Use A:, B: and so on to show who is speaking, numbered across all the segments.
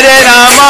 A: Hare Rama,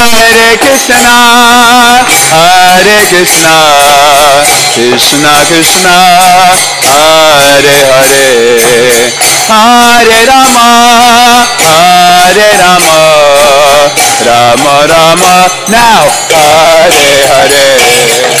A: Hare Krishna, Hare Krishna, Krishna Krishna, Hare Hare, Hare Rama, Hare Rama, Rama Rama, now Hare Hare.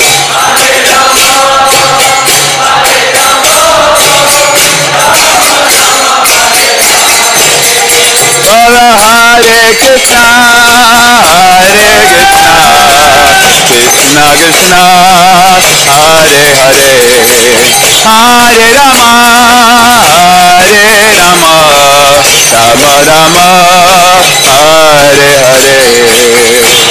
A: Hare Krishna, Hare Krishna, Krishna Krishna, Hare Hare, Hare Rama, Hare Rama, Rama Rama, Hare Hare.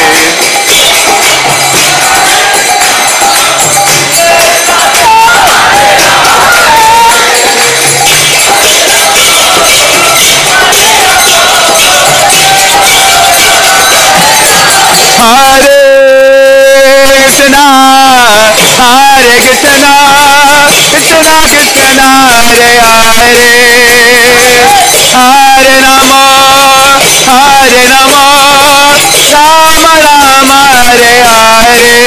A: Hare Rama, Rama Rama, Hare Hare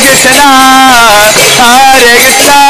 A: Krishna, Hare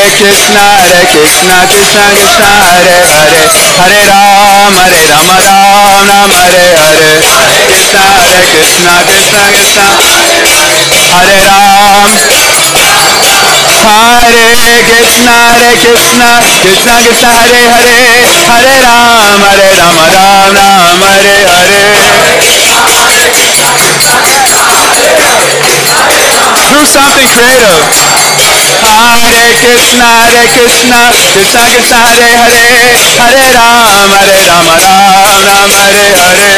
A: Krishna, Hare Krishna, Krishna Krishna, Hare Hare, Hare Ram, Hare Rama, Ram Ram, Hare Hare, Krishna, Hare Krishna, Krishna Krishna, Hare Ram. Hare Krishna, Hare Krishna, Krishna Krishna, Hare Hare, Hare Ram, Hare Rama, Ram Ram, Hare Hare. Do something creative. Hare Krishna, Hare Krishna, Krishna Krishna, Hare Hare, Hare Ram, Hare Rama, Ram Ram, Hare Hare.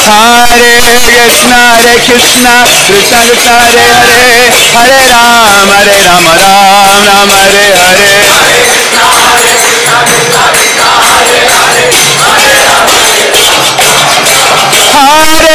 A: Hare Krishna, Hare Krishna, Krishna Krishna, Hare Hare, Hare Ram, Hare Rama, Ram Ram, Hare. Hare Rama, Hare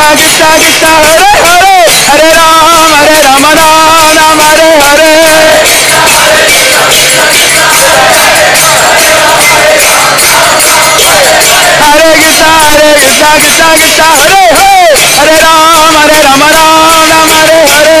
A: Hare Krishna, Krishna Krishna, Hare Hare, Hare Ram, Hare Rama, Ram Ram, Hare Hare. Hare Krishna, Hare Krishna, Krishna Krishna, Hare Hare, Hare Ram, Hare Rama, Ram Ram, Hare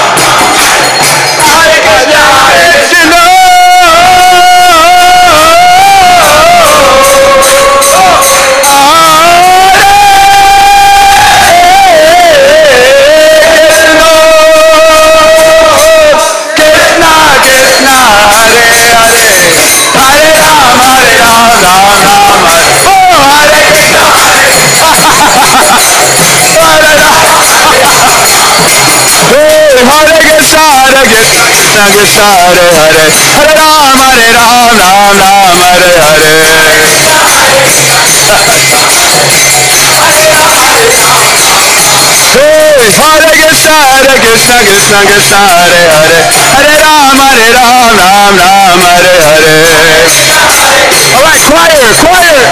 A: Krishna, Krishna Hare Hare, Hare Ram, Hare Ram, Ram Ram, Hare Hare. Hare Krishna, Hare Krishna, Krishna Krishna, Hare Hare, Hare Ram, Hare Ram, Ram Ram, Hare Hare. All right, choir, choir.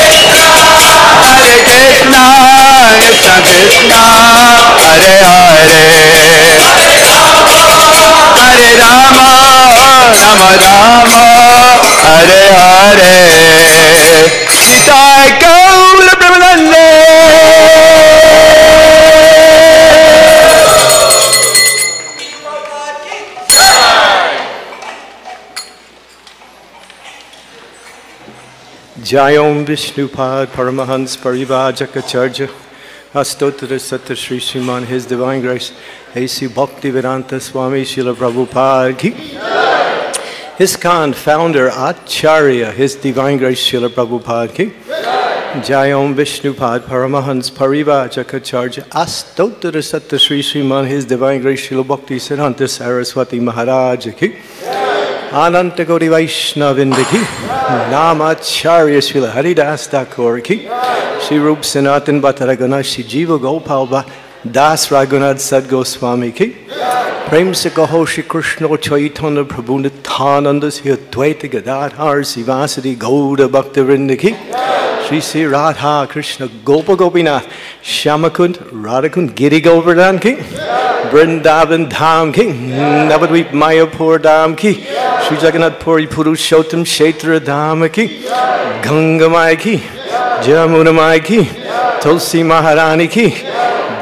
A: Hare. Hare Krishna, Krishna Krishna, Hare Hare. Hare Rama, Rama Rama, Hare Hare. Nitai
B: Jayom Vishnupad Paramahans Parivajakacharya Astotra Satra Sri Sriman His Divine Grace. A.C. Bhakti Vedanta Swami Srila Prabhupada Ki. ISKCON founder Acharya His Divine Grace Srila Prabhupada Ki. Jayom Vishnupad Paramahans Parivajakacharya Astotra Satra Sri Sriman His Divine Grace Srila Bhakti Siddhanta Saraswati Maharaj Ki Ananta Gauri Vaishnavinda ki. Namacharya Srila Haridas Thakur ki. Sri Rup Sanatan Bhattaragana Sri Jiva Gopal दास राघुनाथ सद गोस्वामी की प्रेम से कहो श्री कृष्ण चैतन्य प्रभु नित्यानंद से द्वैत गदाधार शिवासरी गौर भक्त वृंद की yeah. Shri Radha Krishna गोप गोपीनाथ श्यामकुंड राधाकुंड गिरी गोवर्धन की वृंदावन धाम की नवद्वीप मायापुर धाम की श्री जगन्नाथ पुरी पुरुषोत्तम क्षेत्र धाम की गंगा माई की जमुना माई की तुलसी महारानी की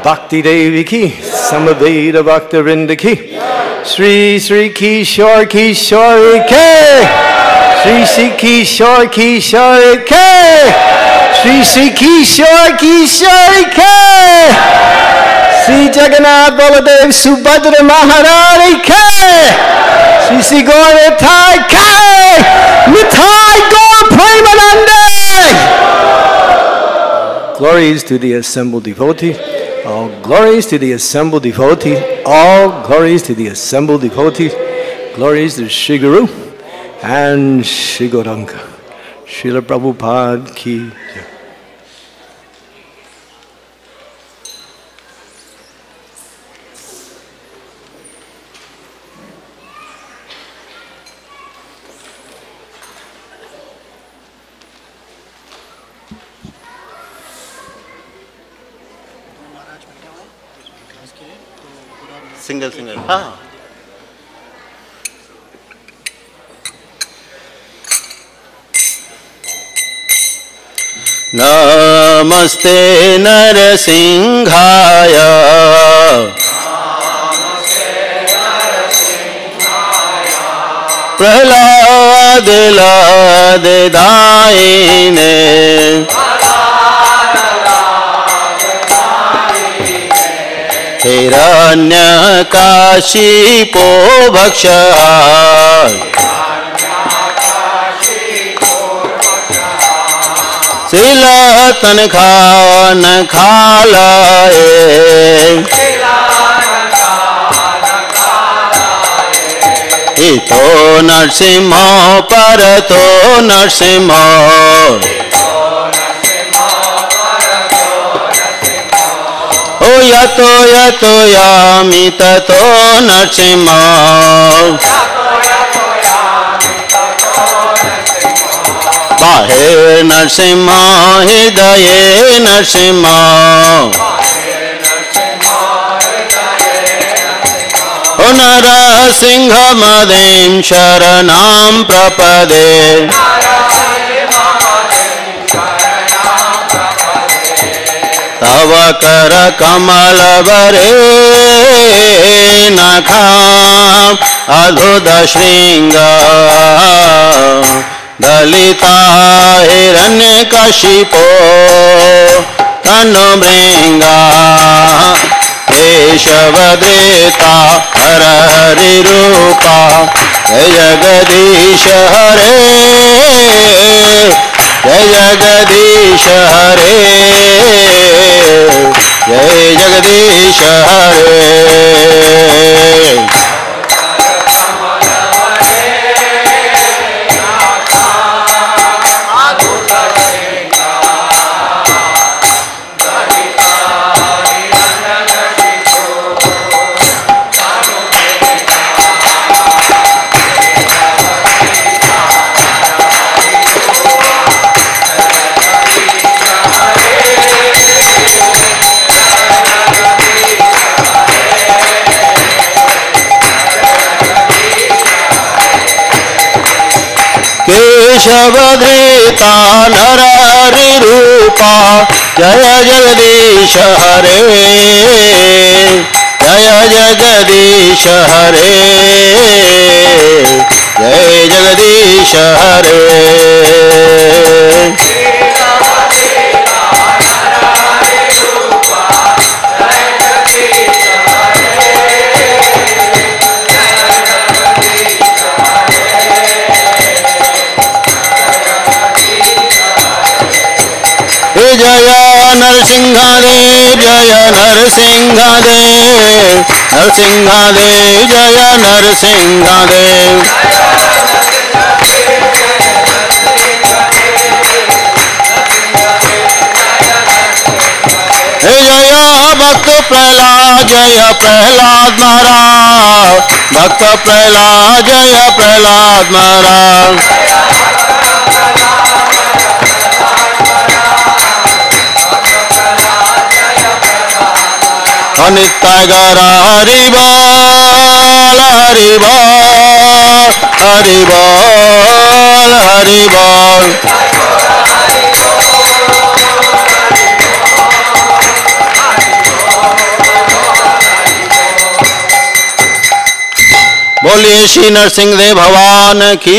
B: भक्ति देवी की समवेद भक्त वृंद की श्री श्री किशोर किशोर के Shri Sri Kishore Kishori K. Sri Sri Kishore Kishori K. Sri Jagannath Baladev Subhadra Maharani K. Sri Sri Gaur K. Gaur Premanande. Glories to the assembled devotee. All glories to the assembled devotee. All glories to the assembled devotee. Glories to Shiguru. Guru. And Gauranga.
C: Srila Prabhupada ki. jai.
D: Single single हाँ नमस्ते नरसिंहाय। प्रहलाद लाद दायिने हिरण्यकाशीपो भक्ष सिलतन खान खालाए। हितो नरसिंह पर तो नरसिंह। ओ यतो यतो यामि ततो नरसिंह। बाहे नरसिम्हा हृदय नरसिम्हा। मदेम शरणाम प्रपदे। तव बरे नखा अधुदशृङ्ग। दलिता हिरण्य कशिपो तनु मृंगा केशवदेता हर हरि रूपा, जय जगदीश हरे, जय जगदीश हरे, जय जगदीश हरे। केशवधृता रूपा। जय जगदीश हरे। जय जगदीश हरे। जय जगदीश हरे। नरसिंहदेव जय नरसिंहदेव नरसिंहदेव जय नरसिंहदेव जय भक्त प्रहलाद, जय प्रहलाद महाराज। भक्त प्रहलाद, जय प्रहलाद महाराज। अनितागर हरिबाल हरिब हरिबाल हरिबाल बोलिए श्री नरसिंह देव भगवान की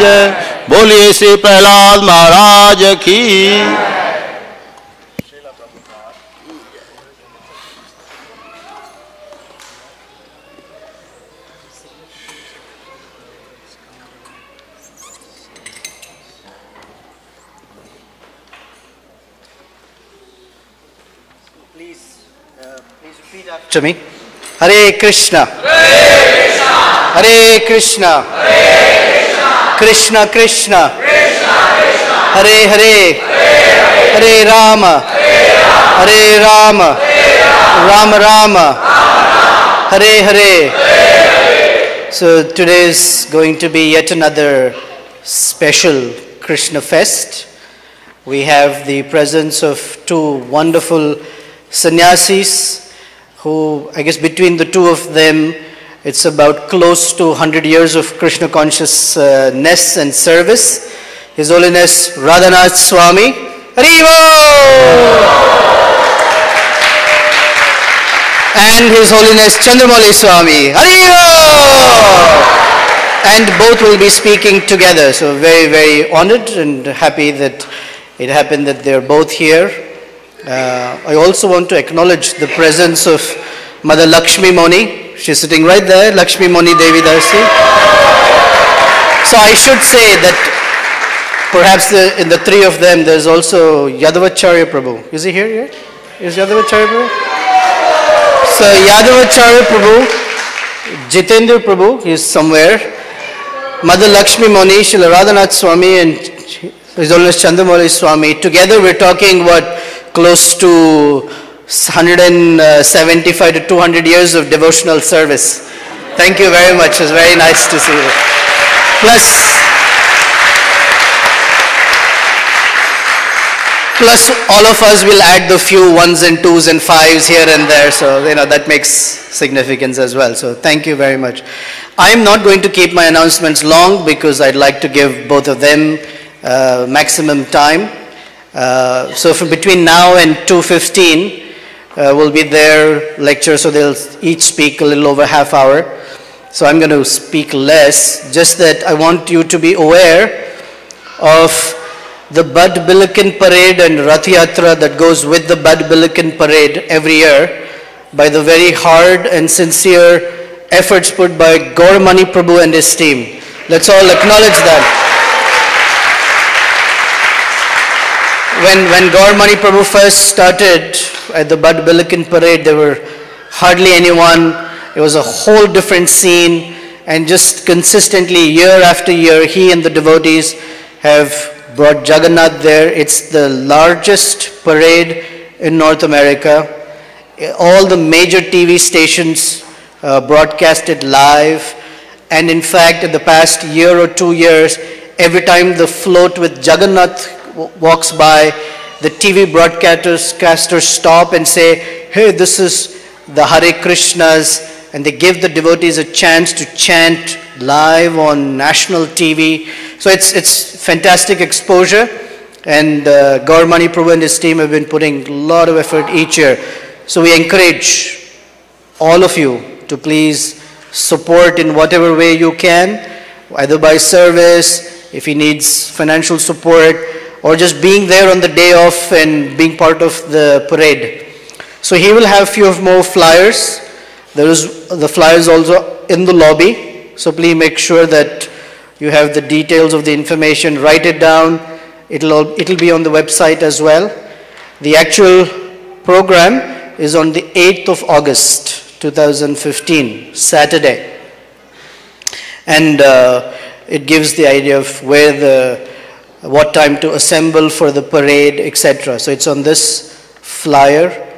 D: जय। बोलिए श्री प्रहलाद महाराज की
E: to me. Hare Krishna. Hare Krishna. Krishna Krishna. Hare Hare Hare Rama Hare Rama Rama Rama Hare Hare So today is going to be yet another special Krishna fest. We have the presence of two wonderful sannyasis who, I guess, between the two of them, it's about close to 100 years of Krishna consciousness and service. His Holiness Radhanath Swami. Haribol! And His Holiness Candramauli Swami. Haribol! And both will be speaking together. So very, very honored and happy that it happened that they're both here. Uh, I also want to acknowledge the presence of Mother Lakshmi Moni. She's sitting right there, Lakshmi Moni Devi Dasi. So I should say that perhaps the, in the three of them, there's also Yadavacharya Prabhu. Is he here yet? Is Yadavacharya Prabhu? So Yadavacharya Prabhu, Jitendra Prabhu is somewhere. Mother Lakshmi Moni, Srila Radhanath Swami and His Holiness Candramauli Swami. Together we're talking what close to 175 to 200 years of devotional service. Thank you very much. It's very nice to see you. Plus, plus all of us will add the few ones and twos and fives here and there. So, you know, that makes significance as well. So thank you very much. I'm not going to keep my announcements long because I'd like to give both of them uh, maximum time. Uh, so from between now and 2.15 uh, will be their lecture, so they'll each speak a little over half hour. So I'm going to speak less, just that I want you to be aware of the Bud Billiken Parade and Rath Yatra that goes with the Bud Billiken Parade every year by the very hard and sincere efforts put by Gauramani Prabhu and his team. Let's all acknowledge that. When, when Gauramani Prabhu first started at the Bud Billiken Parade, there were hardly anyone. It was a whole different scene. And just consistently, year after year, he and the devotees have brought Jagannath there. It's the largest parade in North America. All the major TV stations uh, broadcast it live. And in fact, in the past year or two years, every time the float with Jagannath walks by, the TV broadcasters casters stop and say, hey, this is the Hare Krishnas, and they give the devotees a chance to chant live on national TV. So it's, it's fantastic exposure, and uh, Gauramani Prabhu and his team have been putting a lot of effort each year. So we encourage all of you to please support in whatever way you can, either by service, if he needs financial support, or just being there on the day off and being part of the parade. So he will have a few more flyers. There is the flyers also in the lobby. So please make sure that you have the details of the information. Write it down. It'll, it'll be on the website as well. The actual program is on the 8th of August 2015, Saturday. And uh, it gives the idea of where the what time to assemble for the parade, etc. So it's on this flyer.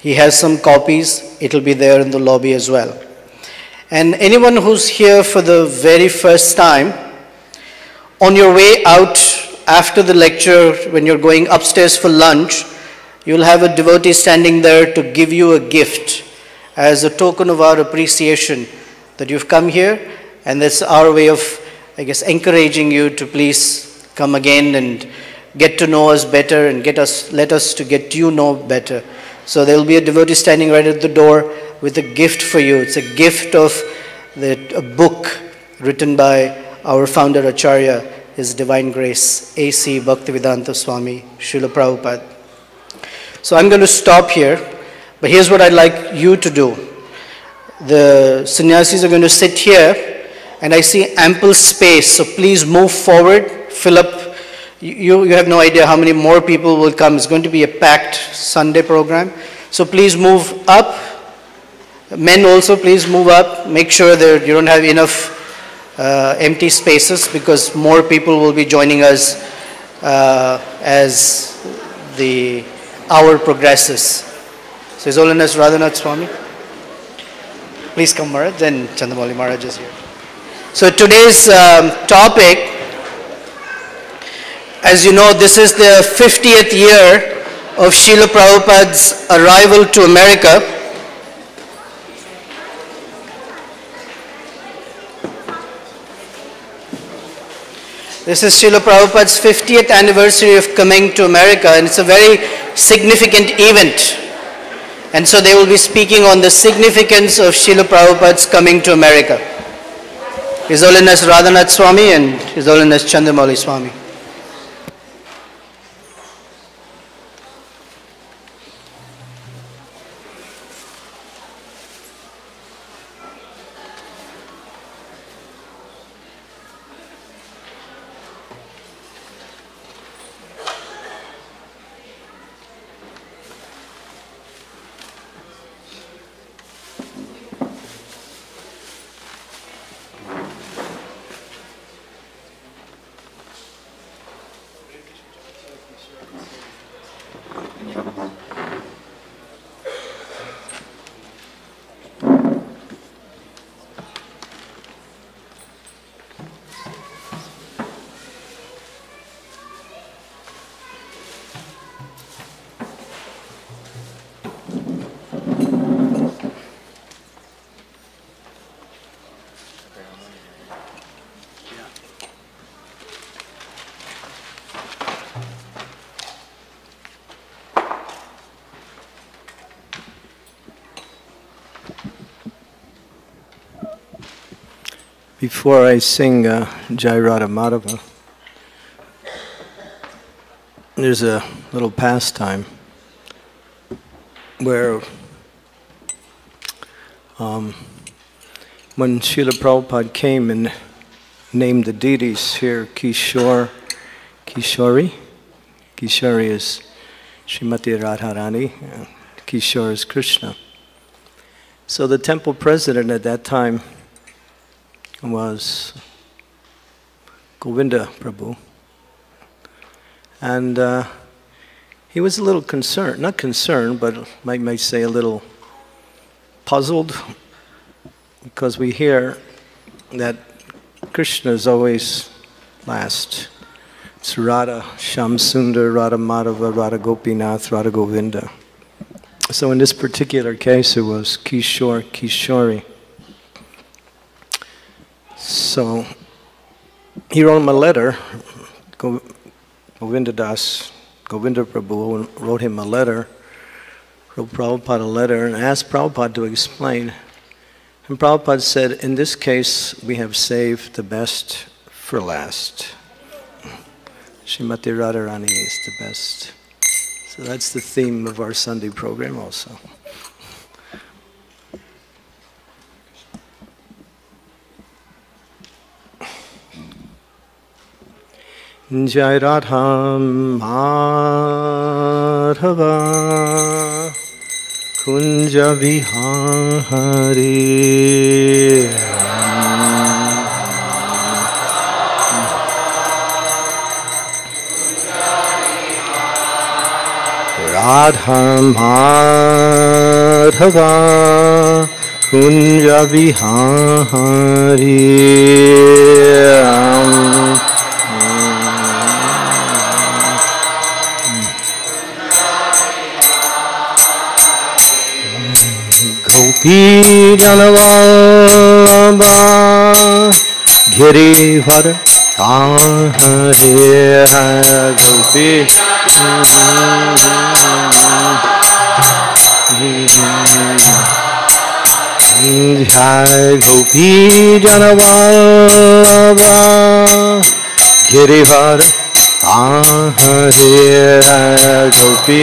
E: He has some copies. It'll be there in the lobby as well. And anyone who's here for the very first time, on your way out after the lecture, when you're going upstairs for lunch, you'll have a devotee standing there to give you a gift as a token of our appreciation that you've come here. And that's our way of, I guess, encouraging you to please come again and get to know us better and get us, let us to get you know better. So there will be a devotee standing right at the door with a gift for you. It's a gift of the, a book written by our founder Acharya, His Divine Grace, A.C. Bhaktivedanta Swami, Srila Prabhupada. So I'm going to stop here, but here's what I'd like you to do. The sannyasis are going to sit here, and I see ample space, so please move forward fill up. You, you have no idea how many more people will come. It's going to be a packed Sunday program. So please move up. Men also, please move up. Make sure that you don't have enough uh, empty spaces because more people will be joining us uh, as the hour progresses. So His Holiness Radhanath Swami. Please come Maharaj and Candramauli Maharaj is here. So today's um, topic, as you know, this is the 50th year of Srila Prabhupada's arrival to America. This is Srila Prabhupada's 50th anniversary of coming to America, and it's a very significant event. And so they will be speaking on the significance of Srila Prabhupada's coming to America. His Holiness Radhanath Swami and His Holiness Candramauli Swami.
B: Before I sing uh, Madhava, there's a little pastime where um, when Srila Prabhupada came and named the deities here, Kishore, Kishori, Kishori is Srimati Radharani, Kishore is Krishna. So the temple president at that time was Govinda Prabhu. And uh, he was a little concerned, not concerned, but might, might say a little puzzled, because we hear that Krishna is always last. It's Radha Shyamsundar, Radha Madhava, Radha Gopinath, Radha Govinda. So in this particular case, it was Kishore, Kishori. So he wrote him a letter. Go- Govinda Das, Govinda Prabhu wrote him a letter, wrote Prabhupada a letter, and asked Prabhupada to explain. And Prabhupada said, In this case, we have saved the best for last. Srimati Radharani is the best. So that's the theme of our Sunday program also. जय राधा माधव। कुञ्ज विहारे। राधा माधव। कुञ्ज विहारे। जनवल्लभा गिरिवर हरे गोपी। जय गोपी जनवल्लभा गिरिवर हरे गोपी।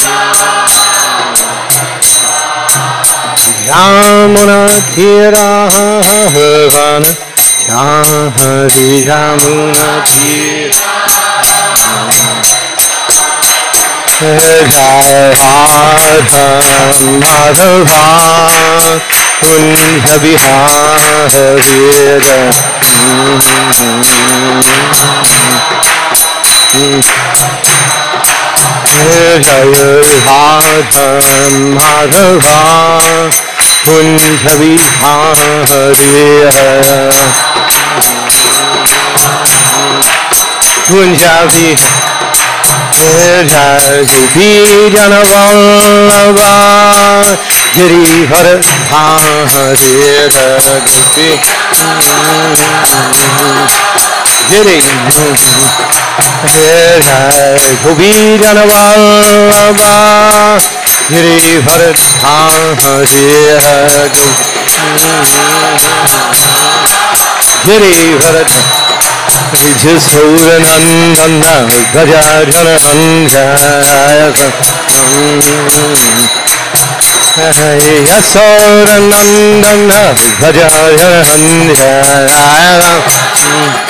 B: हंजनाय जमुन तेरा हरवान जहाँ हरे जमुना जमुना तेरा हरवान जहाँ हरे जमुना तेरा राधा माधवा कुंज विहार वीर जय राधा माधवा कुंज विहार कुंज विहार जनवल्लभा गिरिहर हरे रघुपे गिरि रघुबी जनवल्लभा गिरिहर हरे रघु गिरिहर ऋजुसूरनन्दन गजाजनञ्जय यशोरनन्दन गजाजनञ्जय जमुन धीरा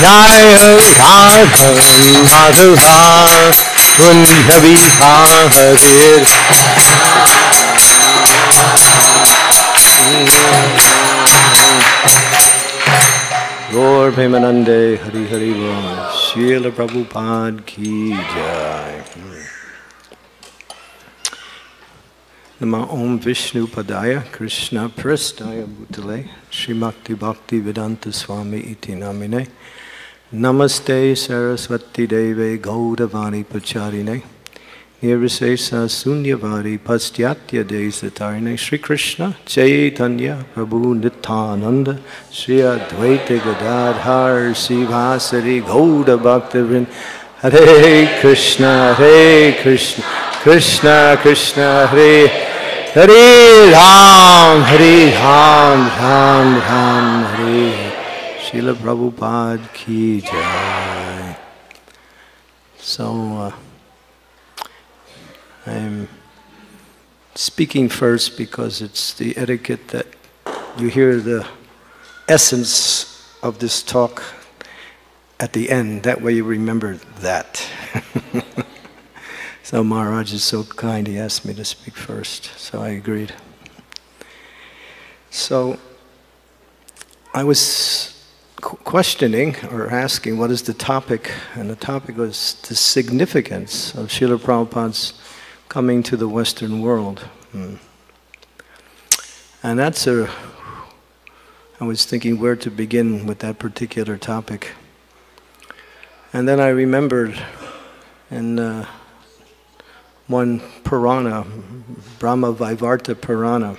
B: जय राध माधवा कुंज विभा हरे Lord Premanande Hari Hari Bol Srila Prabhupada Ki Jai Nama Om Vishnu Padaya Krishna Prastaya Bhutale Srimakti Bhakti Vedanta Swami Iti Namine Namaste Saraswati Deve Gaudavani Pacharine Nirvisesa Sunyavari Pastyatya Desatarine Sri Krishna Chaitanya Prabhu Nityananda Sri Advaita Gadadhar Sivasari Gauda Bhaktivin Hare Krishna Hare Krishna Krishna Krishna Hare Hare Ram Hare Ram Ram Ram Hare Srila Prabhupada Ki Jai So uh, I'm speaking first because it's the etiquette that you hear the essence of this talk at the end. That way you remember that. so Maharaj is so kind, he asked me to speak first, so I agreed. So I was qu- questioning or asking what is the topic, and the topic was the significance of Srila Prabhupada's coming to the Western world. Hmm. And that's a, I was thinking where to begin with that particular topic. And then I remembered and one Purana, Brahma Vaivarta Purana,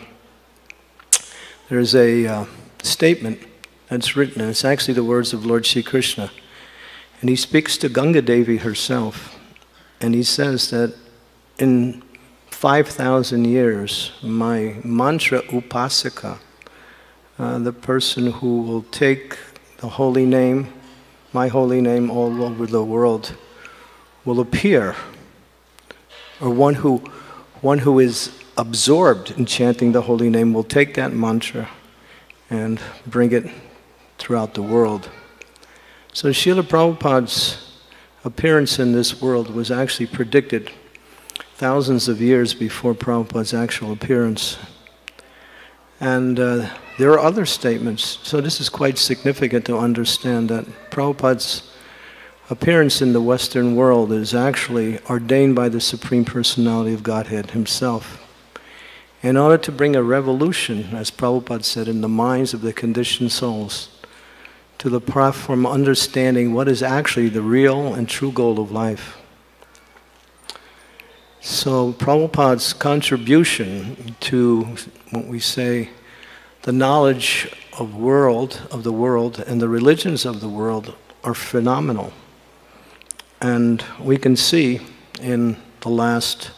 B: there's a uh, statement that's written, and it's actually the words of Lord Sri Krishna. And he speaks to Ganga Devi herself, and he says that in 5,000 years, my mantra upasaka, uh, the person who will take the holy name, my holy name, all over the world, will appear. Or one who, one who is absorbed in chanting the holy name will take that mantra and bring it throughout the world. So Srila Prabhupada's appearance in this world was actually predicted thousands of years before Prabhupada's actual appearance. And uh, there are other statements, so this is quite significant to understand that Prabhupada's appearance in the Western world is actually ordained by the Supreme Personality of Godhead Himself. In order to bring a revolution, as Prabhupada said, in the minds of the conditioned souls, to the platform understanding what is actually the real and true goal of life. So Prabhupada's contribution to what we say the knowledge of world of the world and the religions of the world are phenomenal. And we can see in the last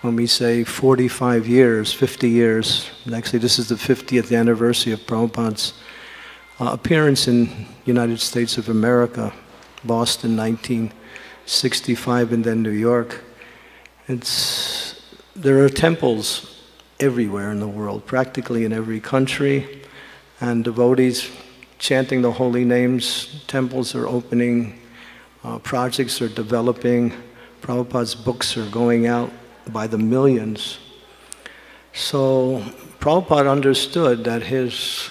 B: when we say 45 years, 50 years, actually this is the 50th anniversary of Prabhupada's uh, appearance in United States of America, Boston 1965 and then New York. It's, there are temples everywhere in the world, practically in every country, and devotees chanting the holy names, temples are opening, uh, projects are developing, Prabhupada's books are going out by the millions. So Prabhupada understood that his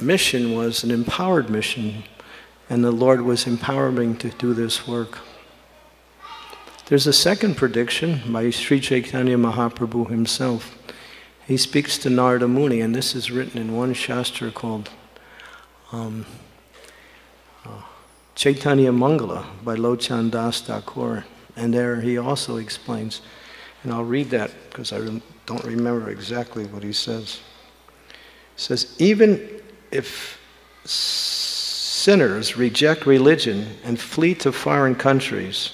B: mission was an empowered mission, and the Lord was empowering to do this work. There's a second prediction by Sri Chaitanya Mahaprabhu himself. He speaks to Narada Muni, and this is written in one Shastra called um, Chaitanya Mangala by Lochan Das Thakur. And there he also explains, and I'll read that because I don't remember exactly what he says. He says, even if sinners reject religion and flee to foreign countries,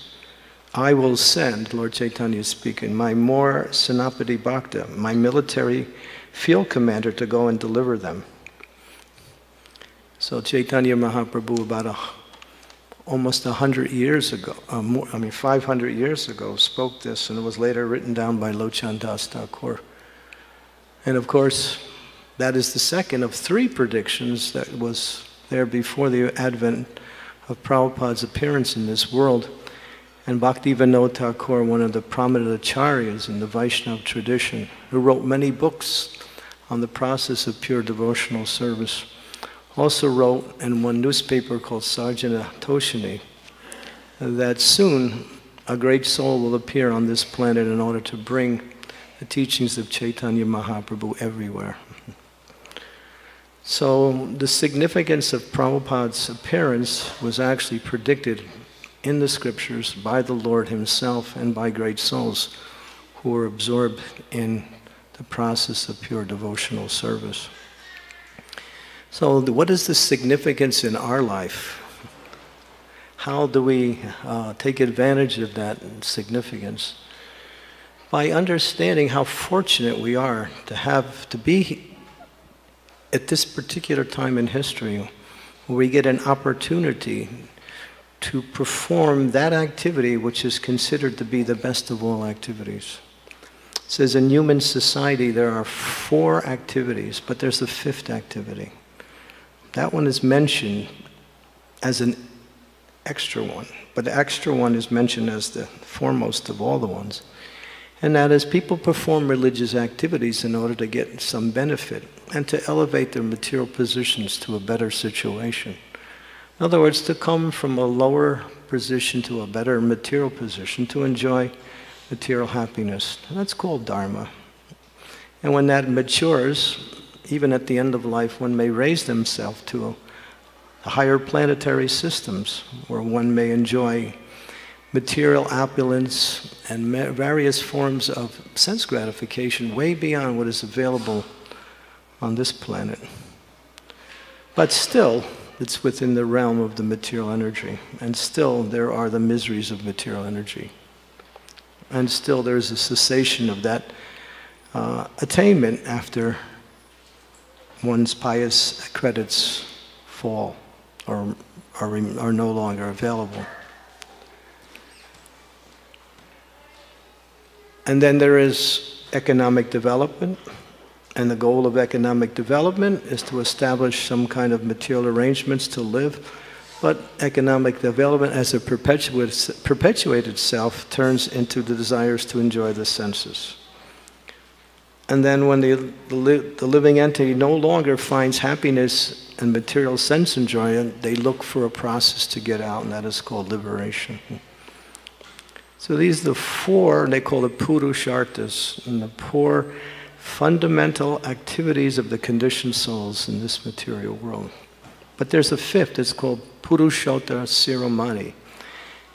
B: I will send, Lord Chaitanya is speaking, my more Senapati Bhakta, my military field commander, to go and deliver them. So Chaitanya Mahaprabhu, about a almost 100 years ago, uh, more, I mean 500 years ago, spoke this and it was later written down by Lochan Das Thakur. And of course, that is the second of three predictions that was there before the advent of Prabhupada's appearance in this world. And Bhaktivinoda Thakur, one of the prominent acharyas in the Vaishnava tradition, who wrote many books on the process of pure devotional service, also wrote in one newspaper called Sajjana Toshani that soon a great soul will appear on this planet in order to bring the teachings of Chaitanya Mahaprabhu everywhere. So the significance of Prabhupada's appearance was actually predicted in the scriptures by the Lord himself and by great souls who were absorbed in the process of pure devotional service. So, what is the significance in our life? How do we uh, take advantage of that significance? By understanding how fortunate we are to have to be at this particular time in history where we get an opportunity to perform that activity which is considered to be the best of all activities. It says in human society there are four activities, but there's a fifth activity. That one is mentioned as an extra one, but the extra one is mentioned as the foremost of all the ones. And that is people perform religious activities in order to get some benefit and to elevate their material positions to a better situation. In other words, to come from a lower position to a better material position to enjoy material happiness. That's called Dharma. And when that matures, even at the end of life, one may raise themselves to higher planetary systems where one may enjoy material opulence and various forms of sense gratification way beyond what is available on this planet. But still, it's within the realm of the material energy. And still, there are the miseries of material energy. And still, there's a cessation of that uh, attainment after one's pious credits fall or are, are no longer available. And then there is economic development. And the goal of economic development is to establish some kind of material arrangements to live. But economic development, as it perpetuates, perpetuates itself, turns into the desires to enjoy the senses. And then when the, the, the, living entity no longer finds happiness and material sense enjoyment, they look for a process to get out, and that is called liberation. So these are the four, they call it purusharthas, and the four fundamental activities of the conditioned souls in this material world. But there's a fifth, it's called Purushartha Siromani.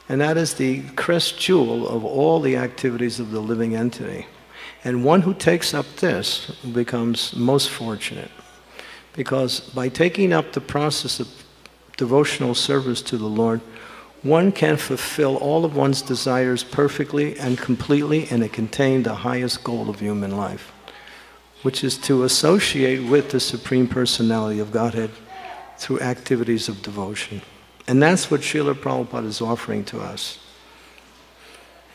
B: And that is the crest jewel of all the activities of the living entity. And one who takes up this becomes most fortunate. Because by taking up the process of devotional service to the Lord, one can fulfill all of one's desires perfectly and completely and attain the highest goal of human life, which is to associate with the Supreme Personality of Godhead through activities of devotion. And that's what Srila Prabhupada is offering to us.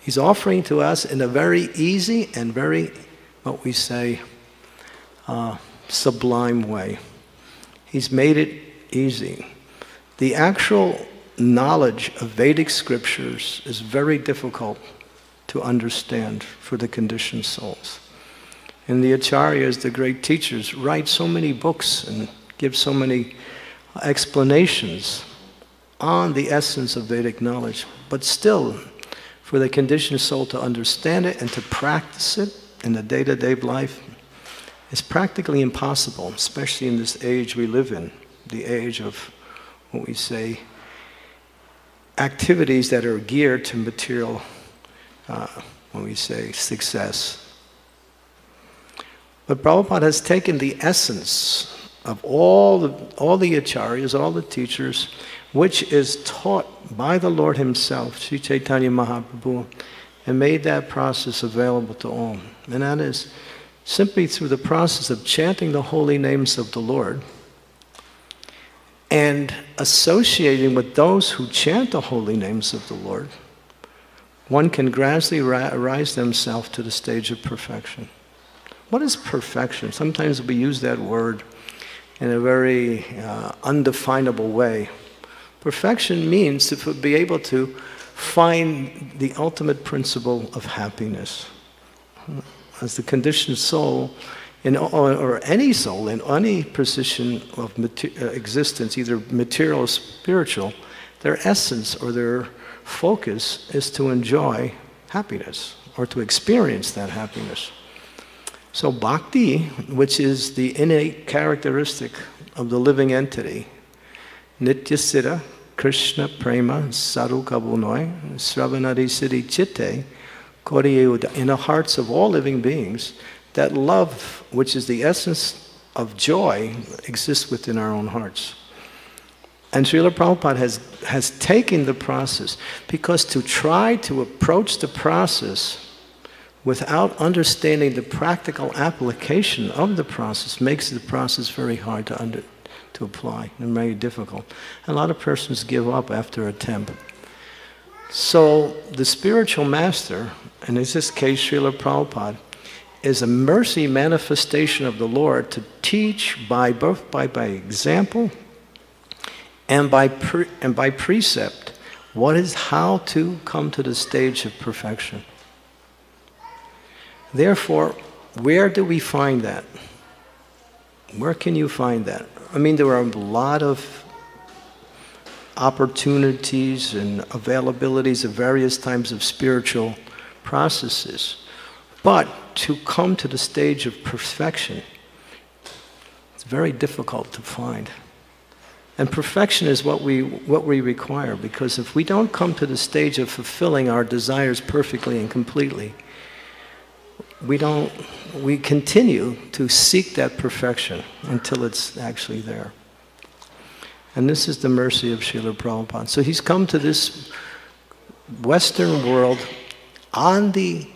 B: He's offering to us in a very easy and very, what we say, uh, sublime way. He's made it easy. The actual knowledge of Vedic scriptures is very difficult to understand for the conditioned souls. And the acharyas, the great teachers, write so many books and give so many explanations on the essence of Vedic knowledge. But still, for the conditioned soul to understand it and to practice it in the day to day life is practically impossible, especially in this age we live in, the age of what we say activities that are geared to material, uh, when we say success. But Prabhupada has taken the essence of all the, all the acharyas, all the teachers, which is taught by the Lord Himself, Sri Chaitanya Mahaprabhu, and made that process available to all. And that is simply through the process of chanting the holy names of the Lord and associating with those who chant the holy names of the Lord, one can gradually rise themselves to the stage of perfection. What is perfection? Sometimes we use that word in a very uh, undefinable way. Perfection means to be able to find the ultimate principle of happiness. As the conditioned soul, in, or any soul in any position of uh, existence, either material or spiritual, their essence or their focus is to enjoy happiness or to experience that happiness. So, bhakti, which is the innate characteristic of the living entity, nitya krishna prema sarukabunoi sravanadi siddhi chitte in the hearts of all living beings that love, which is the essence of joy, exists within our own hearts. And Srila Prabhupada has, has taken the process because to try to approach the process without understanding the practical application of the process makes the process very hard to, under, to apply and very difficult. a lot of persons give up after a attempt. So the spiritual master, and in this case Srila Prabhupada, is a mercy manifestation of the Lord to teach by both by, by example and by, pre, and by precept what is how to come to the stage of perfection. Therefore, where do we find that? Where can you find that? I mean, there are a lot of opportunities and availabilities of various types of spiritual processes. But to come to the stage of perfection, it's very difficult to find. And perfection is what we, what we require because if we don't come to the stage of fulfilling our desires perfectly and completely, we don't, we continue to seek that perfection until it's actually there. And this is the mercy of Srila Prabhupada. So he's come to this Western world on the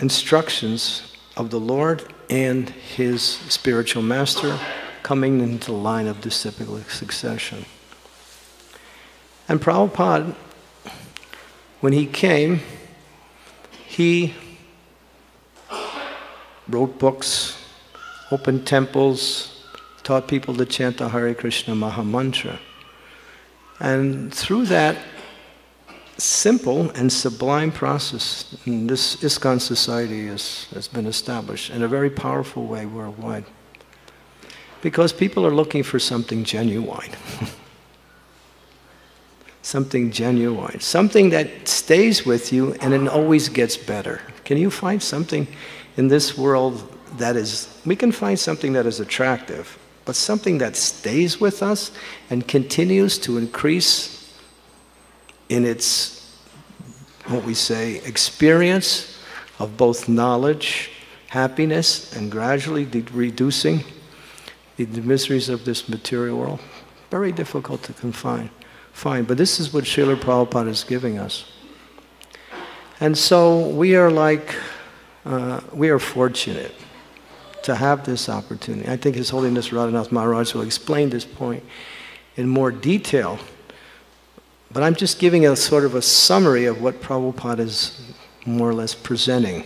B: instructions of the Lord and his spiritual master coming into the line of disciplic succession. And Prabhupada, when he came, he wrote books, opened temples, taught people to chant the Hare Krishna Maha Mantra. And through that, simple and sublime process this ISKCON society is, has been established in a very powerful way worldwide. Because people are looking for something genuine. something genuine. Something that stays with you and it always gets better. Can you find something in this world that is, we can find something that is attractive, but something that stays with us and continues to increase in its, what we say, experience of both knowledge, happiness, and gradually reducing the miseries of this material world. Very difficult to confine, find. But this is what Srila Prabhupada is giving us. And so we are like, uh, we are fortunate to have this opportunity. I think His Holiness Radhanath Maharaj will explain this point in more detail. But I'm just giving a sort of a summary of what Prabhupada is more or less presenting.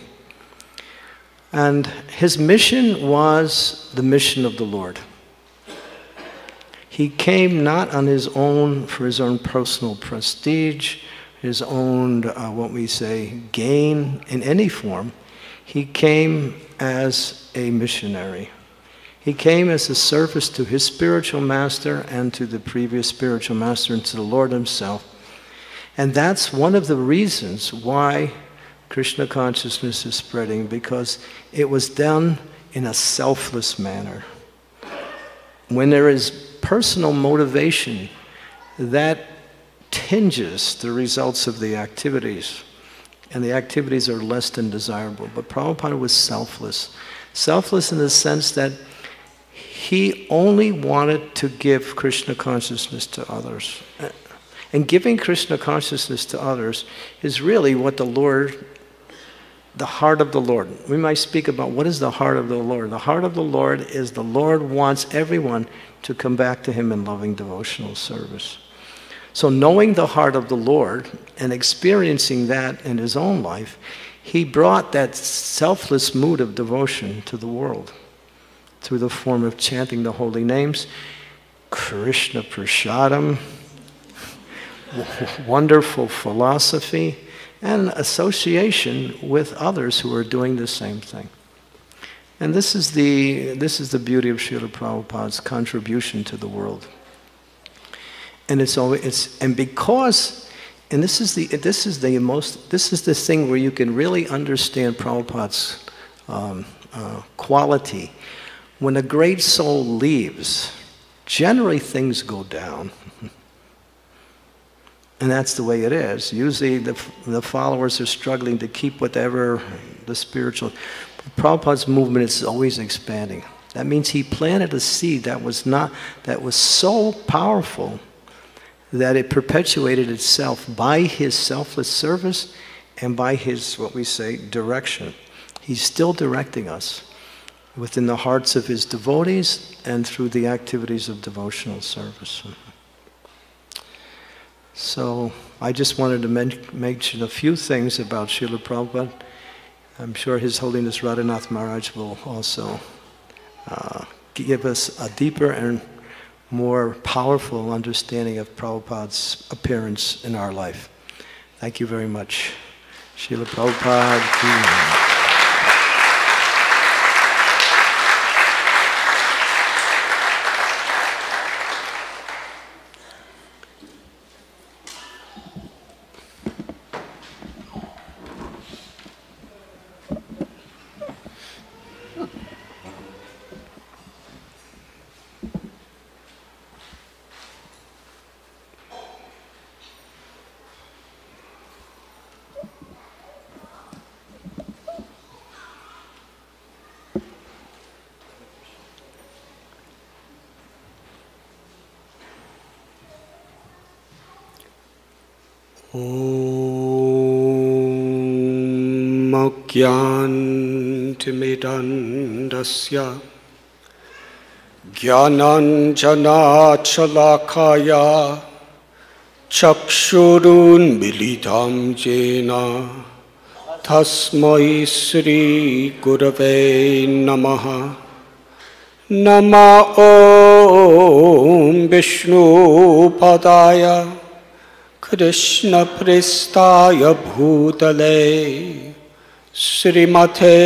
B: And his mission was the mission of the Lord. He came not on his own for his own personal prestige, his own, uh, what we say, gain in any form. He came as a missionary. He came as a service to his spiritual master and to the previous spiritual master and to the Lord himself. And that's one of the reasons why Krishna consciousness is spreading, because it was done in a selfless manner. When there is personal motivation, that tinges the results of the activities, and the activities are less than desirable. But Prabhupada was selfless. Selfless in the sense that he only wanted to give Krishna consciousness to others. And giving Krishna consciousness to others is really what the Lord, the heart of the Lord. We might speak about what is the heart of the Lord. The heart of the Lord is the Lord wants everyone to come back to Him in loving devotional service. So, knowing the heart of the Lord and experiencing that in his own life, he brought that selfless mood of devotion to the world through the form of chanting the holy names, Krishna Prasadam, wonderful philosophy, and association with others who are doing the same thing. And this is the, this is the beauty of Srila Prabhupada's contribution to the world. And it's always, it's, and because, and this is the, this is the most, this is the thing where you can really understand Prabhupada's um, uh, quality. When a great soul leaves, generally things go down. And that's the way it is. Usually the, the followers are struggling to keep whatever the spiritual. Prabhupada's movement is always expanding. That means he planted a seed that was not that was so powerful that it perpetuated itself by his selfless service and by his what we say direction. He's still directing us within the hearts of his devotees and through the activities of devotional service. So I just wanted to men- mention a few things about Srila Prabhupada. I'm sure His Holiness Radhanath Maharaj will also uh, give us a deeper and more powerful understanding of Prabhupada's appearance in our life. Thank you very much. Srila Prabhupada. ज्ञानतिमिदन्दस्य ज्ञानाञ्जनाच्छलाखाय चक्षुरुन्मिलितं येन। तस्मै श्रीगुरवे नमः। नम ॐ विष्णुपदाय। कृष्णपृष्ठाय भूतले। श्रीमते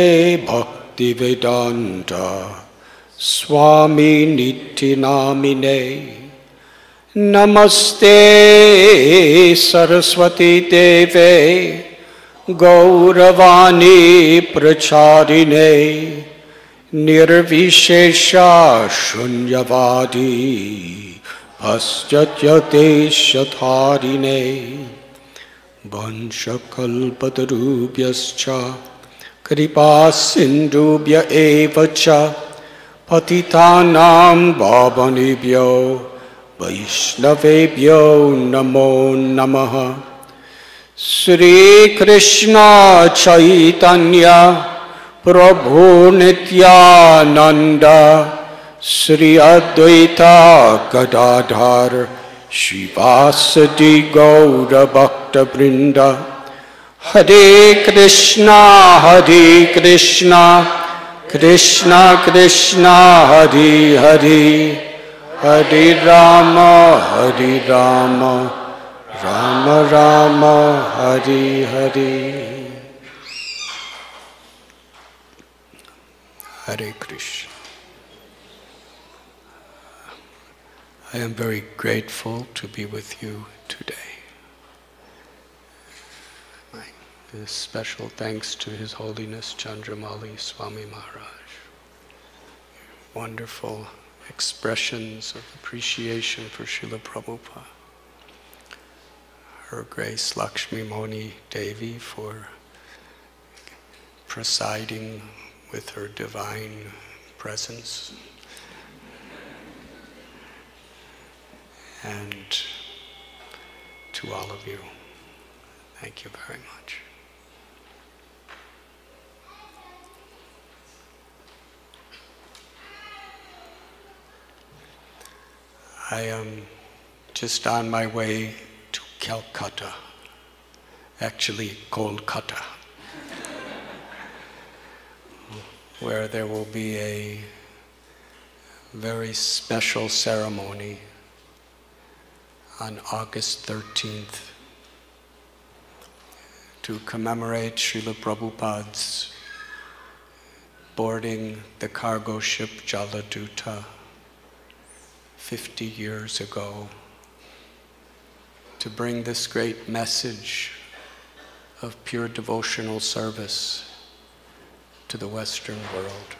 B: भक्तिवेदान्त स्वामी नित्यनामिने नमस्ते सरस्वती देवे गौरवाणी प्रचारिणे निर्विशेषा शून्यवादी पश्चात्यदेशधारिणे वंशकल्पतरुभ्यश्च कृपा सिन्धुभ्य एव च, पतितानां पावनेभ्यो, वैष्णवेभ्यो नमो नमः। श्रीकृष्ण चैतन्य, प्रभु नित्यानन्द, श्री अद्वैता गदाधर श्रीवासदि गौरभक्तवृन्द हरे कृष्णा हरे कृष्णा कृष्णा कृष्णा हरे हरे हरे राम हरे Ram Ram Ram Hari Hare Hare Krishna. I am very grateful to be with you today. My special thanks to His Holiness Candramauli Swami Maharaj. Wonderful expressions of appreciation for Srila Prabhupada. Her Grace Lakshmi Moni Devi for presiding with her divine presence. And to all of you, thank you very much. I am just on my way to Calcutta, actually Kolkata. where there will be a very special ceremony on August 13th to commemorate Srila Prabhupada's boarding the cargo ship Jaladuta 50 years ago to bring this great message of pure devotional service to the Western world.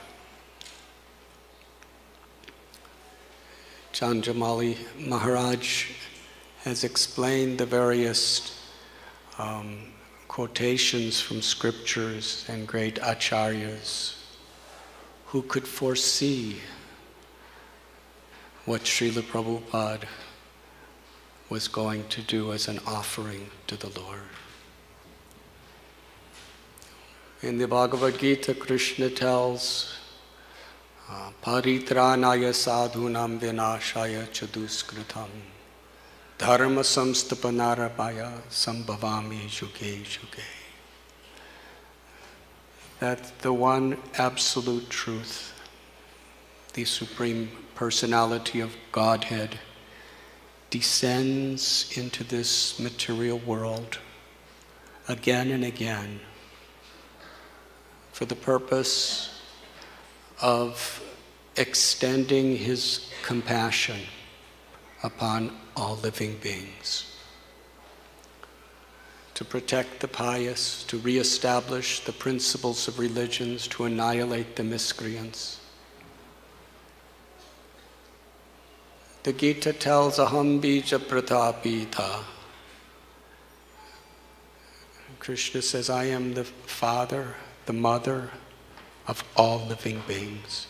B: Candramauli Maharaj has explained the various um, quotations from scriptures and great acharyas who could foresee what Srila Prabhupada was going to do as an offering to the Lord. In the Bhagavad Gita, Krishna tells, Paritranaya sadhunam vinashaya chaduskritam dharma samstapanarabhaya sambhavami yuge yuge. That the one absolute truth, the supreme personality of Godhead, descends into this material world again and again for the purpose of extending his compassion upon all living beings. To protect the pious, to reestablish the principles of religions, to annihilate the miscreants. The Gita tells Aham bija pratapita. Krishna says, I am the father the mother of all living beings.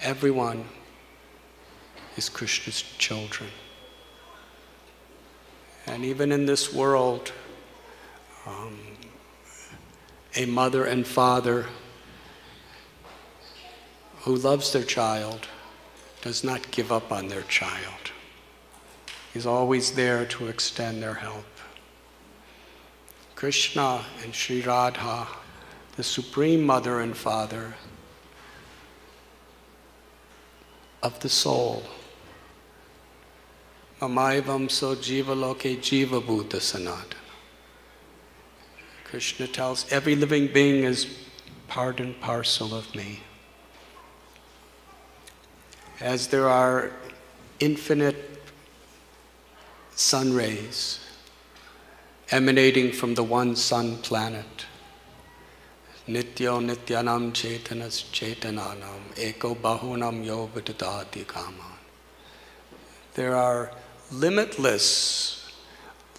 B: Everyone is Krishna's children. And even in this world, um, a mother and father who loves their child does not give up on their child. He's always there to extend their help. Krishna and Sri Radha, the Supreme Mother and Father of the soul. Mamaivam so jiva buddha sanatana. Krishna tells every living being is part and parcel of me. As there are infinite sun rays emanating from the one sun planet. Nityo nityanam chetanas chetananam eko bahunam yo kaman. There are limitless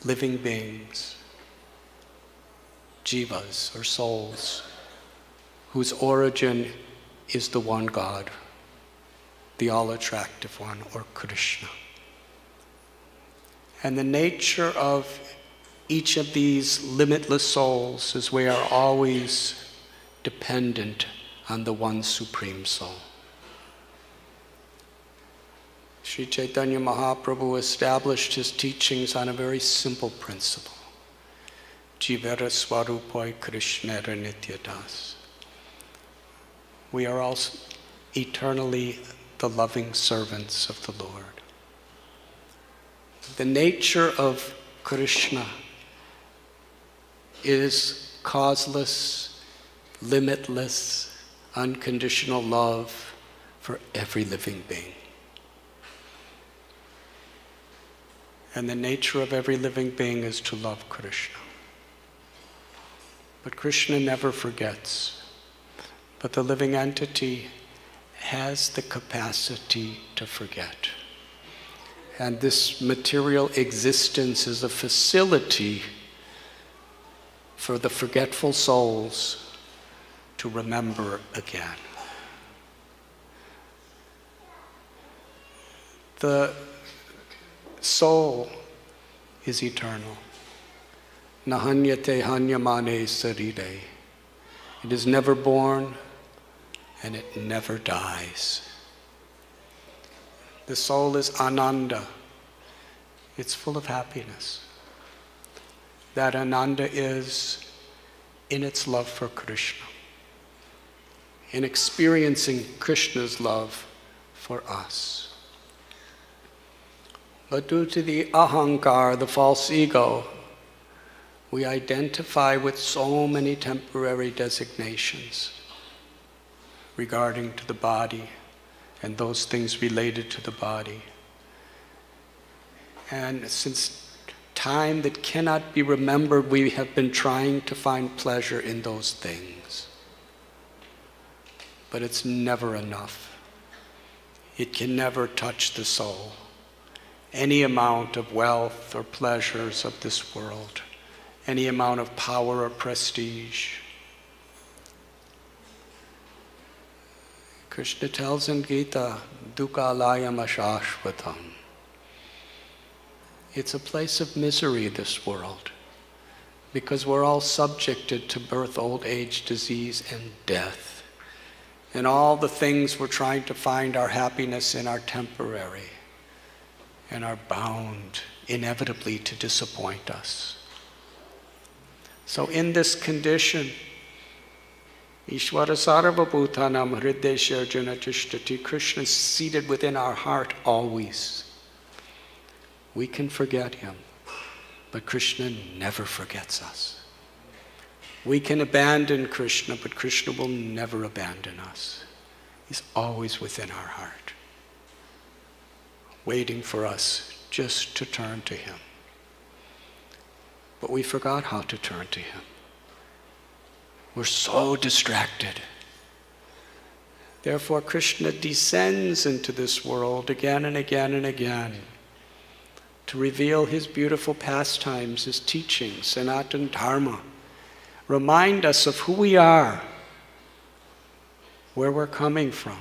B: living beings, jivas or souls, whose origin is the one God, the all attractive one, or Krishna. And the nature of each of these limitless souls is we are always dependent on the one supreme soul. Sri Chaitanya Mahaprabhu established his teachings on a very simple principle. Jivara Swarupai Krishnara Nityadas. We are all eternally the loving servants of the Lord. The nature of Krishna is causeless, limitless, unconditional love for every living being. And the nature of every living being is to love Krishna. But Krishna never forgets. But the living entity has the capacity to forget. And this material existence is a facility for the forgetful souls to remember again. The soul is eternal. Nahanyate hanyamane sarire. It is never born and it never dies. The soul is ananda. It's full of happiness. That ananda is in its love for Krishna, in experiencing Krishna's love for us. But due to the ahankar, the false ego, we identify with so many temporary designations regarding to the body and those things related to the body. And since time that cannot be remembered, we have been trying to find pleasure in those things. But it's never enough. It can never touch the soul. Any amount of wealth or pleasures of this world, any amount of power or prestige, Krishna tells in Gita, Dukalayam ashashvatam. It's a place of misery, this world, because we're all subjected to birth, old age, disease, and death. And all the things we're trying to find our happiness in are temporary and are bound inevitably to disappoint us. So, in this condition, Ishvara Sarvabhutanam Hridesha. Krishna is seated within our heart always. We can forget him, but Krishna never forgets us. We can abandon Krishna, but Krishna will never abandon us. He's always within our heart, waiting for us just to turn to him. But we forgot how to turn to him. We're so distracted. Therefore, Krishna descends into this world again and again and again to reveal his beautiful pastimes, his teachings, Sanatana Dharma. Remind us of who we are, where we're coming from,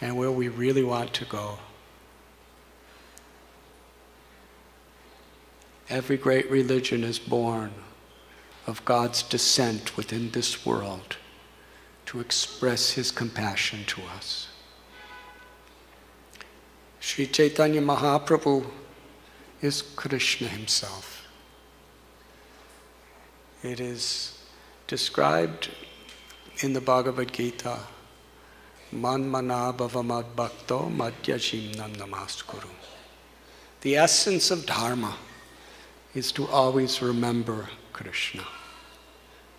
B: and where we really want to go. Every great religion is born of God's descent within this world to express his compassion to us. Sri Chaitanya Mahaprabhu is Krishna himself. It is described in the Bhagavad Gita, Man mana bhavamad bhakto madhyajimnam namaskuru. The essence of Dharma is to always remember Krishna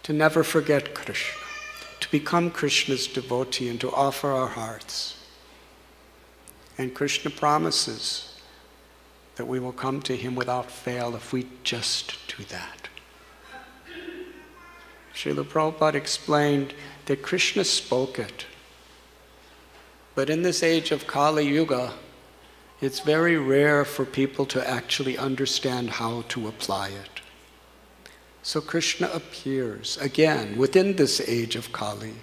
B: to never forget Krishna, to become Krishna's devotee and to offer our hearts. And Krishna promises that we will come to him without fail if we just do that. Srila Prabhupada explained that Krishna spoke it. But in this age of Kali Yuga, it's very rare for people to actually understand how to apply it. So Krishna appears again within this age of Kali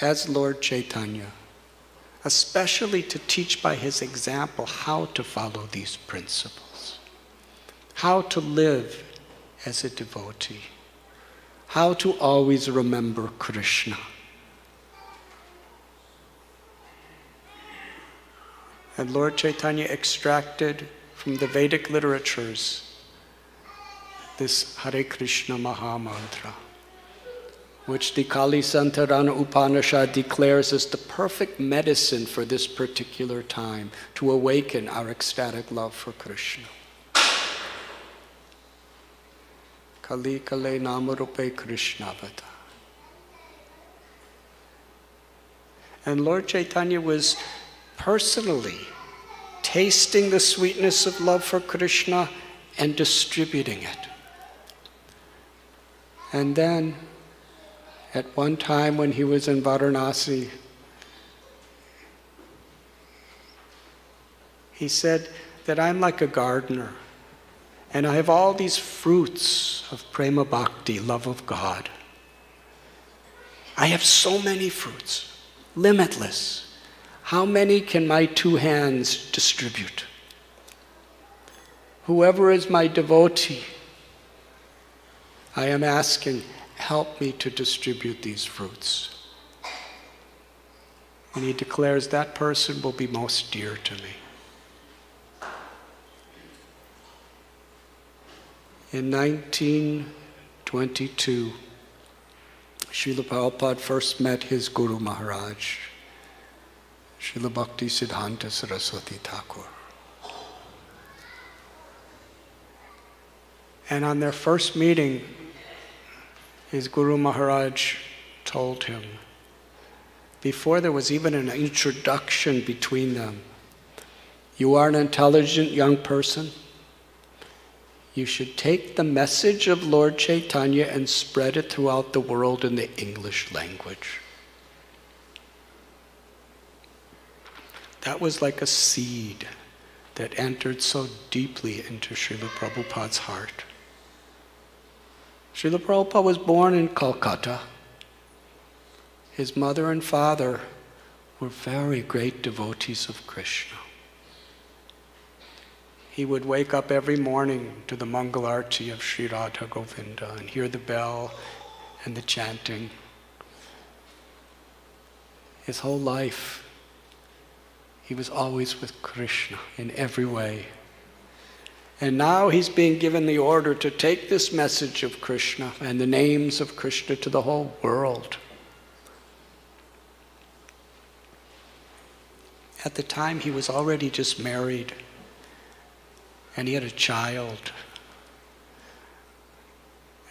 B: as Lord Chaitanya, especially to teach by his example how to follow these principles, how to live as a devotee, how to always remember Krishna. And Lord Chaitanya extracted from the Vedic literatures this Hare Krishna Maha Mantra, which the Kali Santarana Upanishad declares as the perfect medicine for this particular time to awaken our ecstatic love for Krishna. Kali Kale Namarupe Krishna Vata. And Lord Chaitanya was personally tasting the sweetness of love for Krishna and distributing it. And then, at one time when he was in Varanasi, he said that I'm like a gardener and I have all these fruits of prema bhakti, love of God. I have so many fruits, limitless. How many can my two hands distribute? Whoever is my devotee, I am asking, help me to distribute these fruits. And he declares that person will be most dear to me. In 1922, Srila Prabhupada first met his Guru Maharaj, Srila Bhakti Siddhanta Saraswati Thakur. And on their first meeting, his Guru Maharaj told him, before there was even an introduction between them, you are an intelligent young person. You should take the message of Lord Chaitanya and spread it throughout the world in the English language. That was like a seed that entered so deeply into Srila Prabhupada's heart. Srila Prabhupada was born in Calcutta. His mother and father were very great devotees of Krishna. He would wake up every morning to the Mangalarti of Sri Radha Govinda and hear the bell and the chanting. His whole life, he was always with Krishna in every way. And now he's being given the order to take this message of Krishna and the names of Krishna to the whole world. At the time, he was already just married and he had a child.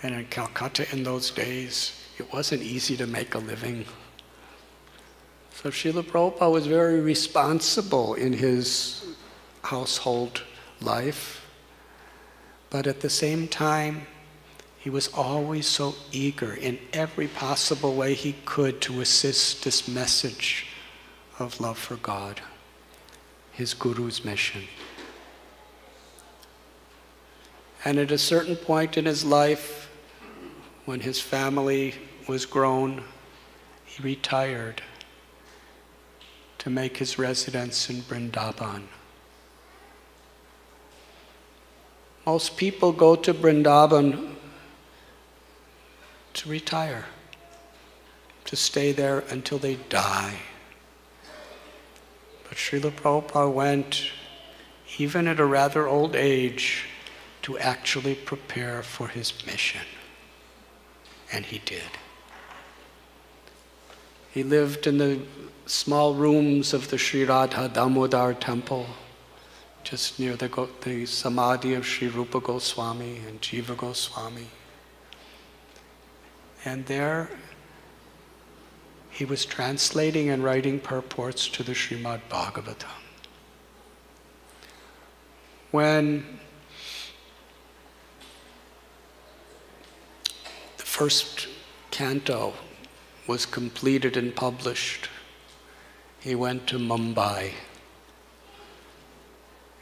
B: And in Calcutta in those days, it wasn't easy to make a living. So Srila Prabhupada was very responsible in his household life. But at the same time, he was always so eager in every possible way he could to assist this message of love for God, his Guru's mission. And at a certain point in his life, when his family was grown, he retired to make his residence in Vrindavan. Most people go to Vrindavan to retire, to stay there until they die. But Srila Prabhupada went, even at a rather old age, to actually prepare for his mission. And he did. He lived in the small rooms of the Sri Radha Damodar temple, just near the, the samadhi of Sri Rupa Goswami and Jiva Goswami. And there he was translating and writing purports to the Srimad Bhagavatam. When the first canto was completed and published, he went to Mumbai,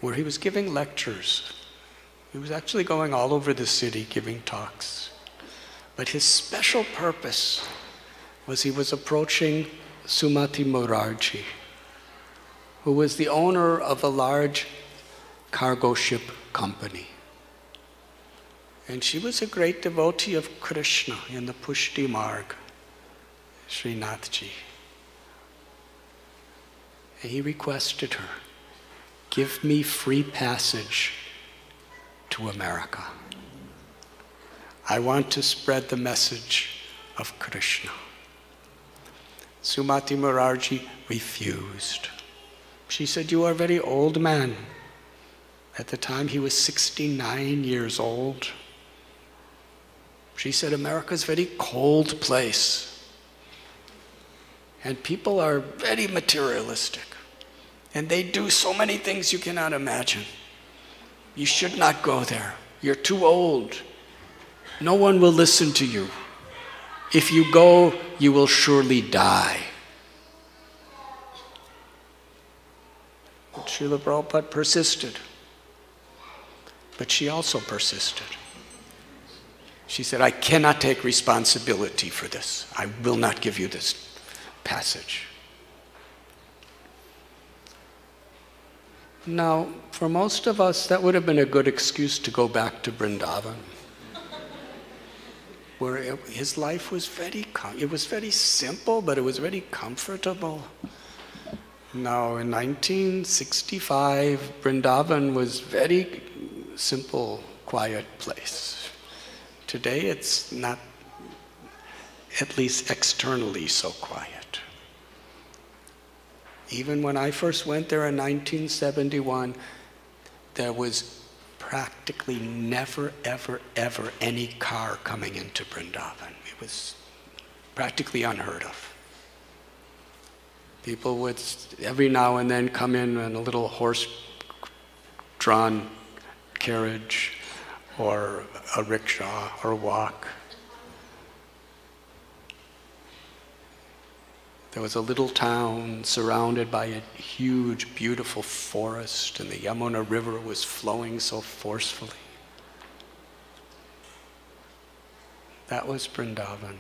B: where he was giving lectures. He was actually going all over the city giving talks. But his special purpose was he was approaching Sumati Morarji, who was the owner of a large cargo ship company. And she was a great devotee of Krishna in the Pushti Marg, Srinathji. And he requested her, give me free passage to America. I want to spread the message of Krishna. Sumati Morarji refused. She said, You are a very old man. At the time, he was 69 years old. She said, America's a very cold place. And people are very materialistic. And they do so many things you cannot imagine. You should not go there. You're too old. No one will listen to you. If you go, you will surely die. But Srila Prabhupada persisted. But she also persisted. She said, I cannot take responsibility for this. I will not give you this passage. Now, for most of us, that would have been a good excuse to go back to Vrindavan, where it, his life was very, it was very simple, but it was very comfortable. Now, in 1965, Vrindavan was very simple, quiet place. Today, it's not, at least externally, so quiet. Even when I first went there in 1971, there was practically never, ever, ever any car coming into Vrindavan. It was practically unheard of. People would every now and then come in in a little horse drawn carriage or a rickshaw or walk. There was a little town surrounded by a huge, beautiful forest, and the Yamuna River was flowing so forcefully. That was Vrindavan.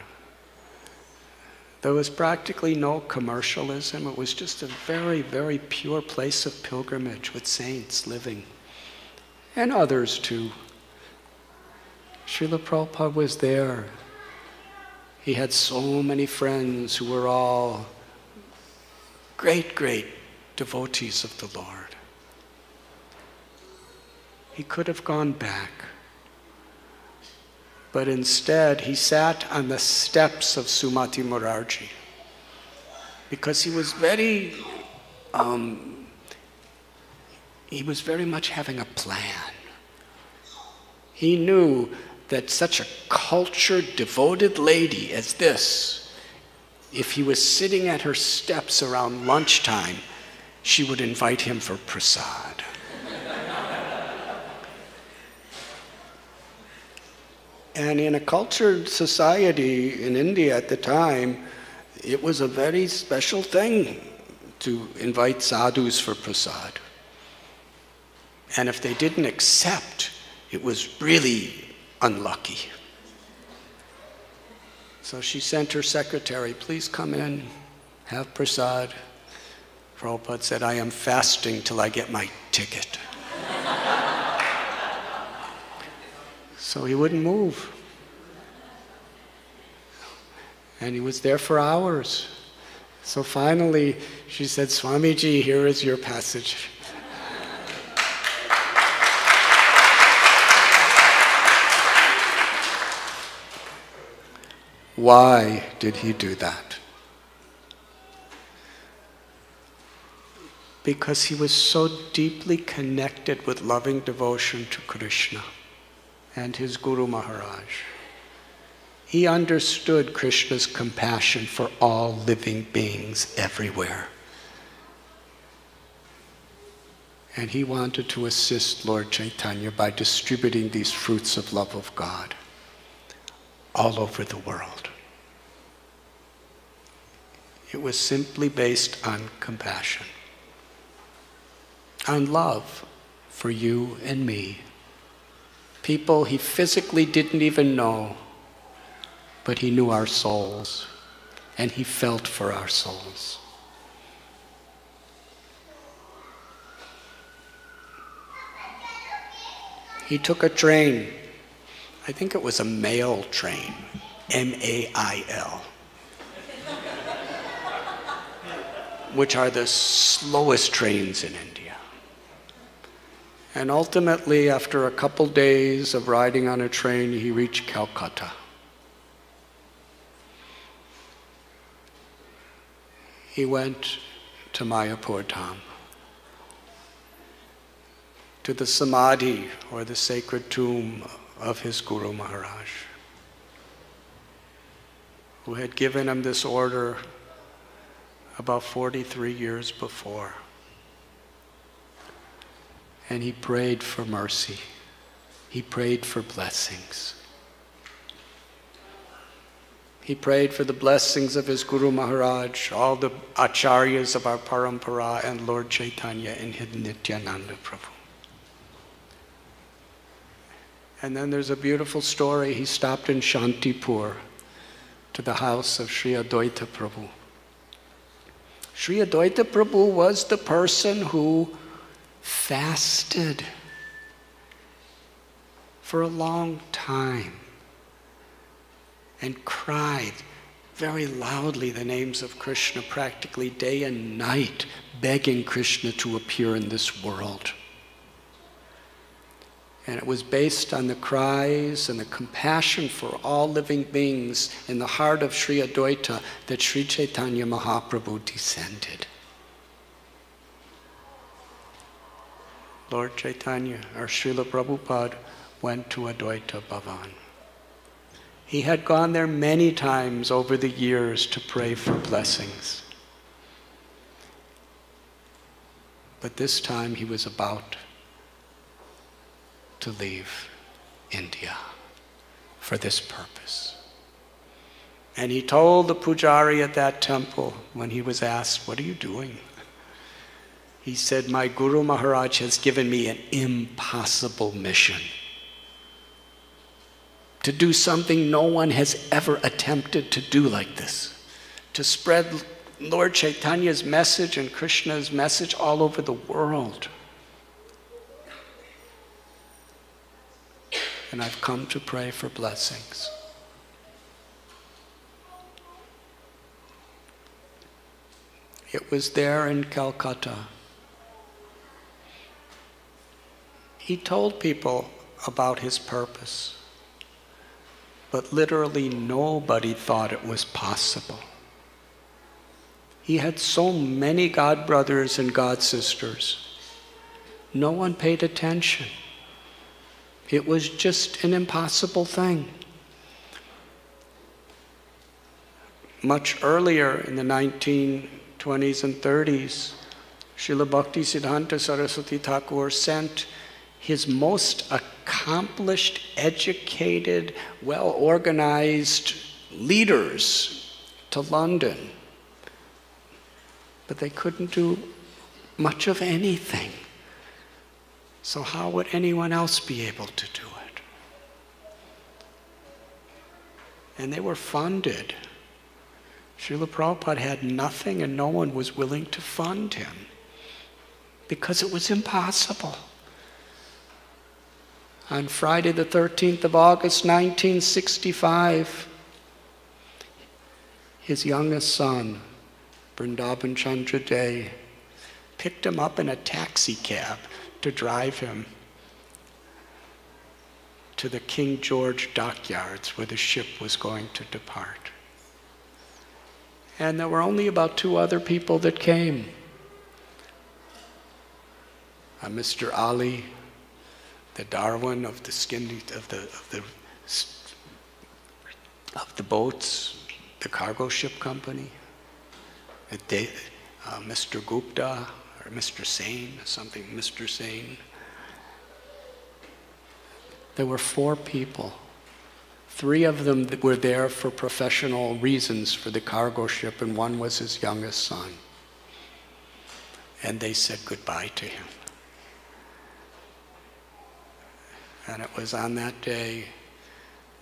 B: There was practically no commercialism. It was just a very, very pure place of pilgrimage with saints living, and others too. Srila Prabhupada was there he had so many friends who were all great, great devotees of the Lord. He could have gone back. But instead, he sat on the steps of Sumati Morarji because he was very, um, he was very much having a plan. He knew that such a cultured, devoted lady as this, if he was sitting at her steps around lunchtime, she would invite him for prasad. and in a cultured society in India at the time, it was a very special thing to invite sadhus for prasad. And if they didn't accept, it was really unlucky. So she sent her secretary, please come in, have prasad. Prabhupada said, I am fasting till I get my ticket. so he wouldn't move. And he was there for hours. So finally, she said, Swamiji, here is your passage. Why did he do that? Because he was so deeply connected with loving devotion to Krishna and his Guru Maharaj. He understood Krishna's compassion for all living beings everywhere. And he wanted to assist Lord Chaitanya by distributing these fruits of love of God all over the world. It was simply based on compassion, on love for you and me. People he physically didn't even know, but he knew our souls and he felt for our souls. He took a train. I think it was a mail train, M A I L, which are the slowest trains in India. And ultimately, after a couple days of riding on a train, he reached Calcutta. He went to Mayapur Dham to the samadhi or the sacred tomb of his Guru Maharaj, who had given him this order about 43 years before. And he prayed for mercy, he prayed for blessings. He prayed for the blessings of his Guru Maharaj, all the acharyas of our parampara, and Lord Chaitanya and his Nityananda Prabhu. And then there's a beautiful story. He stopped in Shantipur to the house of Sri Advaita Prabhu. Sri Advaita Prabhu was the person who fasted for a long time and cried very loudly the names of Krishna practically day and night, begging Krishna to appear in this world. And it was based on the cries and the compassion for all living beings in the heart of Sri Adwaita that Sri Chaitanya Mahaprabhu descended. Lord Chaitanya, or Srila Prabhupada, went to Adwaita Bhavan. He had gone there many times over the years to pray for blessings. But this time he was about to leave India for this purpose. And he told the pujari at that temple when he was asked, What are you doing? He said, My Guru Maharaj has given me an impossible mission to do something no one has ever attempted to do like this to spread Lord Chaitanya's message and Krishna's message all over the world. And I've come to pray for blessings. It was there in Calcutta. He told people about his purpose, but literally nobody thought it was possible. He had so many God brothers and God sisters. No one paid attention. It was just an impossible thing. Much earlier in the 1920s and 30s, Srila Bhakti Siddhanta Saraswati Thakur sent his most accomplished, educated, well organized leaders to London. But they couldn't do much of anything. So, how would anyone else be able to do it? And they were funded. Srila Prabhupada had nothing and no one was willing to fund him because it was impossible. On Friday, the 13th of August, 1965, his youngest son, Vrindavan Chandra De, picked him up in a taxi cab to drive him to the King George dockyards where the ship was going to depart. And there were only about two other people that came. a Mr. Ali, the Darwin of the skin of the of the of the boats, the cargo ship company. Uh, Mr. Gupta, or Mr. Sane, something Mr. Sane. There were four people, Three of them were there for professional reasons for the cargo ship, and one was his youngest son. And they said goodbye to him. And it was on that day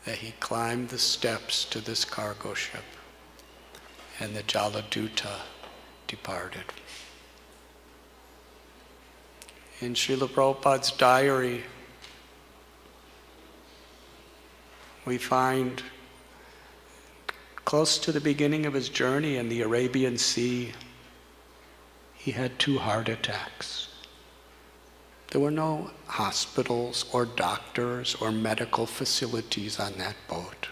B: that he climbed the steps to this cargo ship, and the Jaladuta departed. In Srila Prabhupada's diary, we find close to the beginning of his journey in the Arabian Sea, he had two heart attacks. There were no hospitals or doctors or medical facilities on that boat.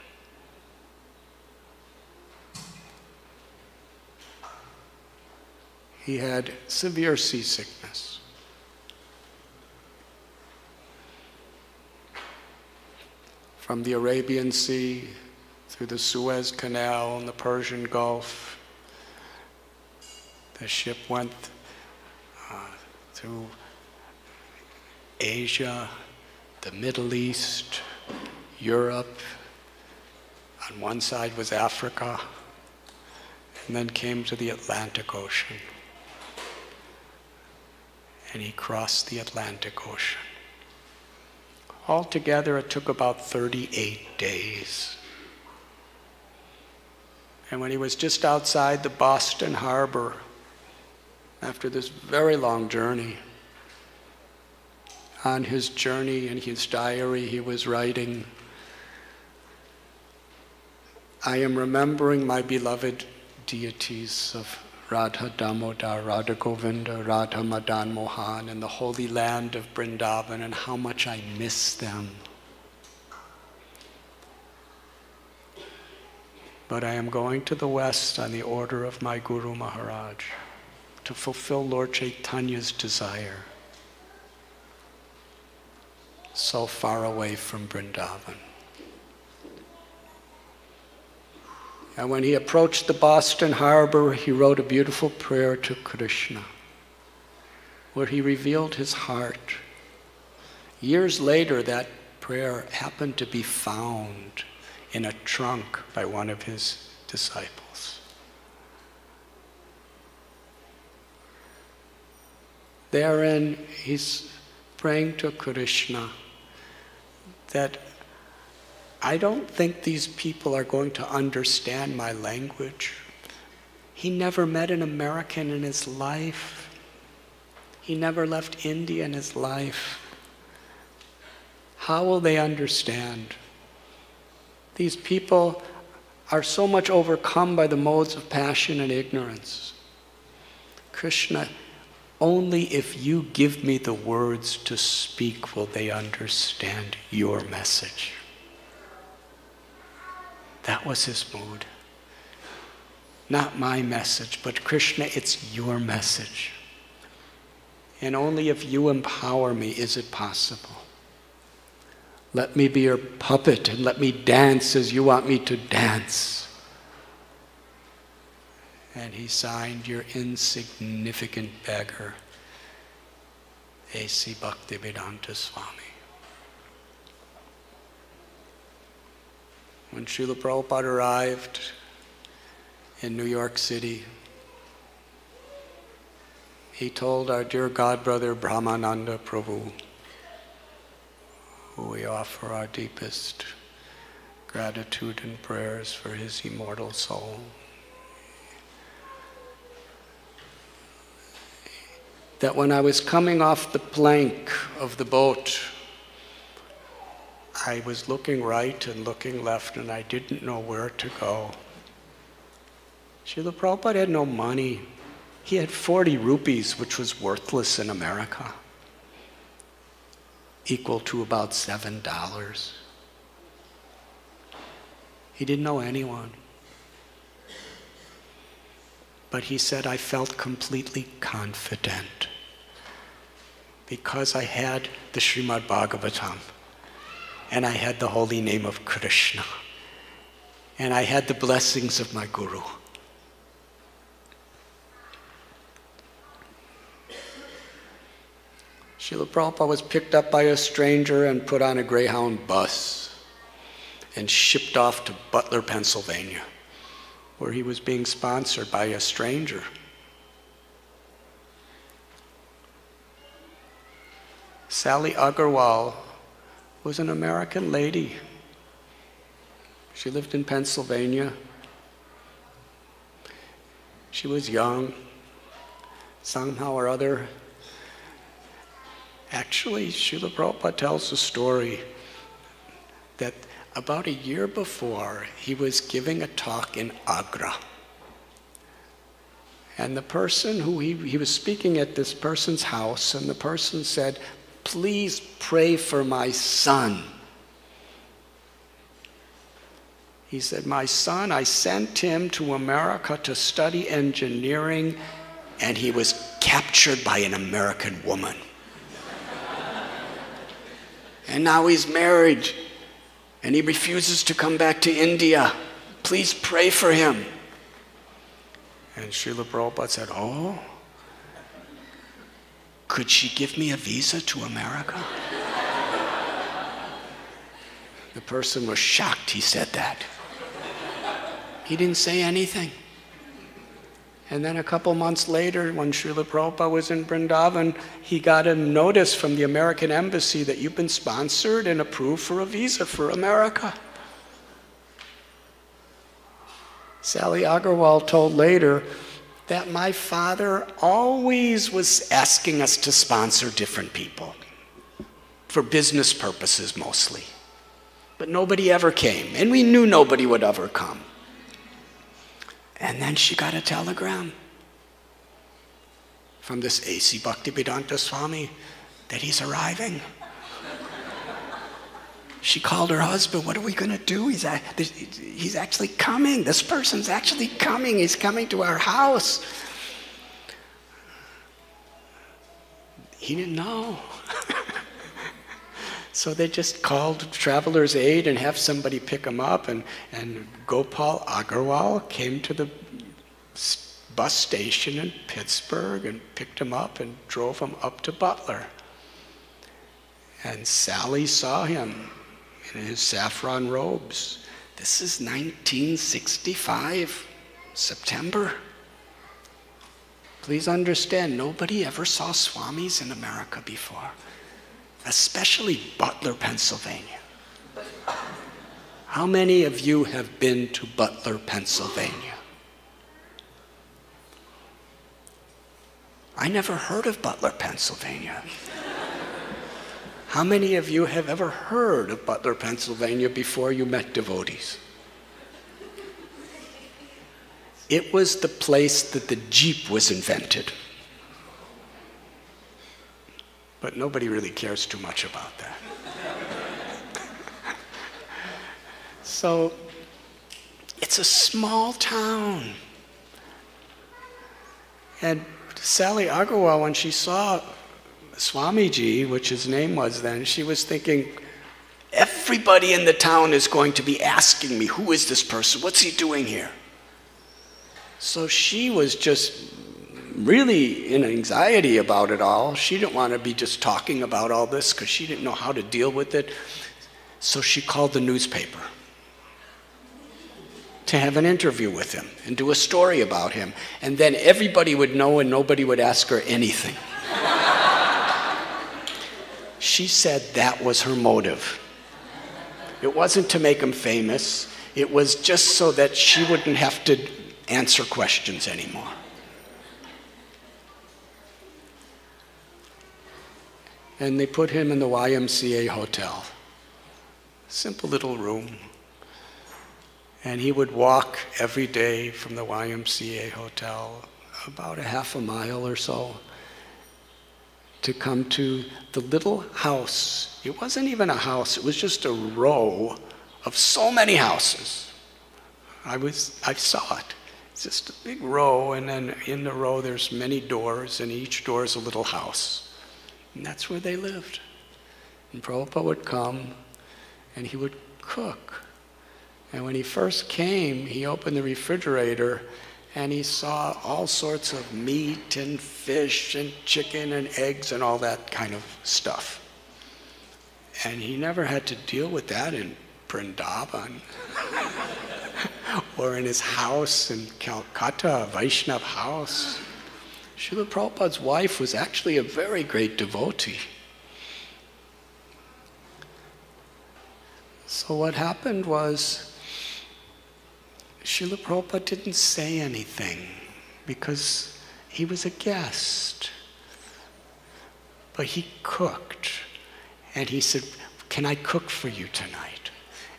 B: He had severe seasickness. From the Arabian Sea through the Suez Canal and the Persian Gulf, the ship went uh, through Asia, the Middle East, Europe. On one side was Africa, and then came to the Atlantic Ocean. And he crossed the Atlantic Ocean. Altogether, it took about 38 days. And when he was just outside the Boston harbor, after this very long journey, on his journey in his diary, he was writing, I am remembering my beloved deities of Radha Damodar, Radha Govinda, Radha Madan Mohan, and the holy land of Brindavan, and how much I miss them. But I am going to the west on the order of my Guru Maharaj to fulfill Lord Chaitanya's desire. So far away from Brindavan. And when he approached the Boston harbor, he wrote a beautiful prayer to Krishna, where he revealed his heart. Years later, that prayer happened to be found in a trunk by one of his disciples. Therein, he's praying to Krishna that I don't think these people are going to understand my language. He never met an American in his life. He never left India in his life. How will they understand? These people are so much overcome by the modes of passion and ignorance. Krishna, only if you give me the words to speak will they understand your message. That was his mood. Not my message, but Krishna, it's your message. And only if you empower me is it possible. Let me be your puppet and let me dance as you want me to dance. And he signed, Your insignificant beggar, A.C. Bhaktivedanta Swami. When Srila Prabhupada arrived in New York City, he told our dear godbrother Brahmananda Prabhu, who we offer our deepest gratitude and prayers for his immortal soul. That when I was coming off the plank of the boat, I was looking right and looking left and I didn't know where to go. Srila Prabhupada had no money. He had 40 rupees, which was worthless in America, equal to about $7. He didn't know anyone. But he said, I felt completely confident because I had the Srimad Bhagavatam and I had the holy name of Krishna and I had the blessings of my Guru. Srila Prabhupada was picked up by a stranger and put on a Greyhound bus. and shipped off to Butler, Pennsylvania, where he was being sponsored by a stranger. Sally Agarwal was an American lady. She lived in Pennsylvania. She was young. Somehow or other, actually, Srila Prabhupada tells the story that about a year before, he was giving a talk in Agra. And the person who he, he was speaking at this person's house, and the person said, Please pray for my son. He said, My son, I sent him to America to study engineering, and he was captured by an American woman. and now he's married, and he refuses to come back to India. Please pray for him. And Srila Prabhupada said, Oh, could she give me a visa to America? the person was shocked he said that. He didn't say anything. And then a couple months later, when Srila Prabhupada was in Vrindavan, he got a notice from the American Embassy that you've been sponsored and approved for a visa for America. Sally Agarwal told later that my father always was asking us to sponsor different people, for business purposes mostly. But nobody ever came, and we knew nobody would ever come. And then she got a telegram from this A.C. Bhaktivedanta Swami that he's arriving. She called her husband, What are we going to do? He's, a, he's actually coming. This person's actually coming. He's coming to our house. He didn't know. so they just called Traveler's Aid and have somebody pick him up. And, and Gopal Agarwal came to the bus station in Pittsburgh and picked him up and drove him up to Butler. And Sally saw him in his saffron robes. This is 1965, September. Please understand, nobody ever saw swamis in America before, especially Butler, Pennsylvania. How many of you have been to Butler, Pennsylvania? I never heard of Butler, Pennsylvania. How many of you have ever heard of Butler, Pennsylvania before you met devotees? It was the place that the Jeep was invented. But nobody really cares too much about that. so, it's a small town. And Sally Agarwal, when she saw Swamiji, which his name was then, she was thinking, everybody in the town is going to be asking me, who is this person? What's he doing here? So she was just really in anxiety about it all. She didn't want to be just talking about all this because she didn't know how to deal with it. So she called the newspaper to have an interview with him and do a story about him. And then everybody would know and nobody would ask her anything. She said that was her motive. It wasn't to make him famous, it was just so that she wouldn't have to answer questions anymore. And they put him in the YMCA hotel. Simple little room. And he would walk every day from the YMCA hotel about a half a mile or so to come to the little house. It wasn't even a house, it was just a row of so many houses. I, was, I saw it. It's just a big row, and then in the row there's many doors, and each door is a little house. And that's where they lived. And Prabhupada would come, and he would cook. And when he first came, he opened the refrigerator, and he saw all sorts of meat and fish and chicken and eggs and all that kind of stuff. And he never had to deal with that in Vrindavan or in his house in Calcutta, Vaishnav house. Srila Prabhupada's wife was actually a very great devotee. So what happened was Srila Prabhupada didn't say anything because he was a guest. But he cooked. And he said, Can I cook for you tonight?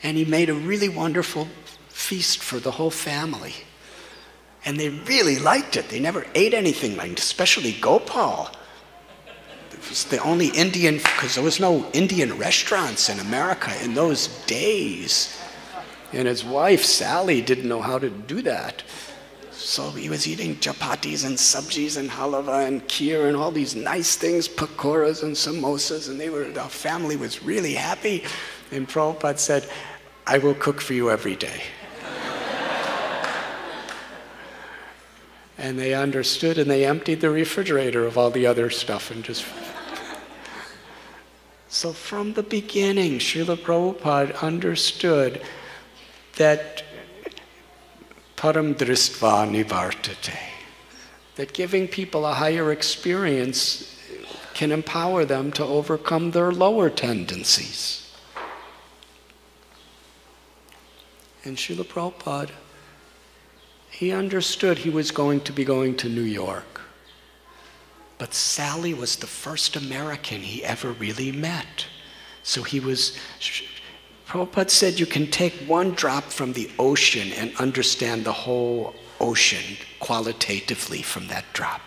B: And he made a really wonderful feast for the whole family. And they really liked it. They never ate anything like especially Gopal. It was the only Indian, because there was no Indian restaurants in America in those days. And his wife, Sally, didn't know how to do that. So he was eating chapatis and sabjis and halava and kheer and all these nice things, pakoras and samosas, and they were, the family was really happy. And Prabhupada said, I will cook for you every day. and they understood and they emptied the refrigerator of all the other stuff and just. so from the beginning, Srila Prabhupada understood that param dristva nivartate, that giving people a higher experience can empower them to overcome their lower tendencies. And Srila Prabhupada, he understood he was going to be going to New York. But Sally was the first American he ever really met. So he was Prabhupada said you can take one drop from the ocean and understand the whole ocean qualitatively from that drop.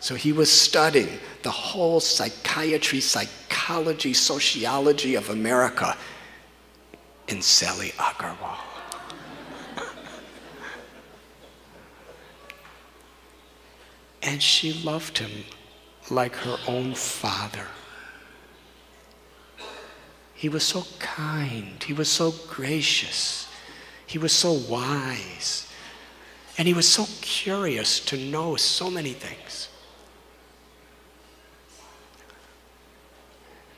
B: So he was studying the whole psychiatry, psychology, sociology of America in Sally Agarwal. and she loved him like her own father. He was so kind. He was so gracious. He was so wise. And he was so curious to know so many things.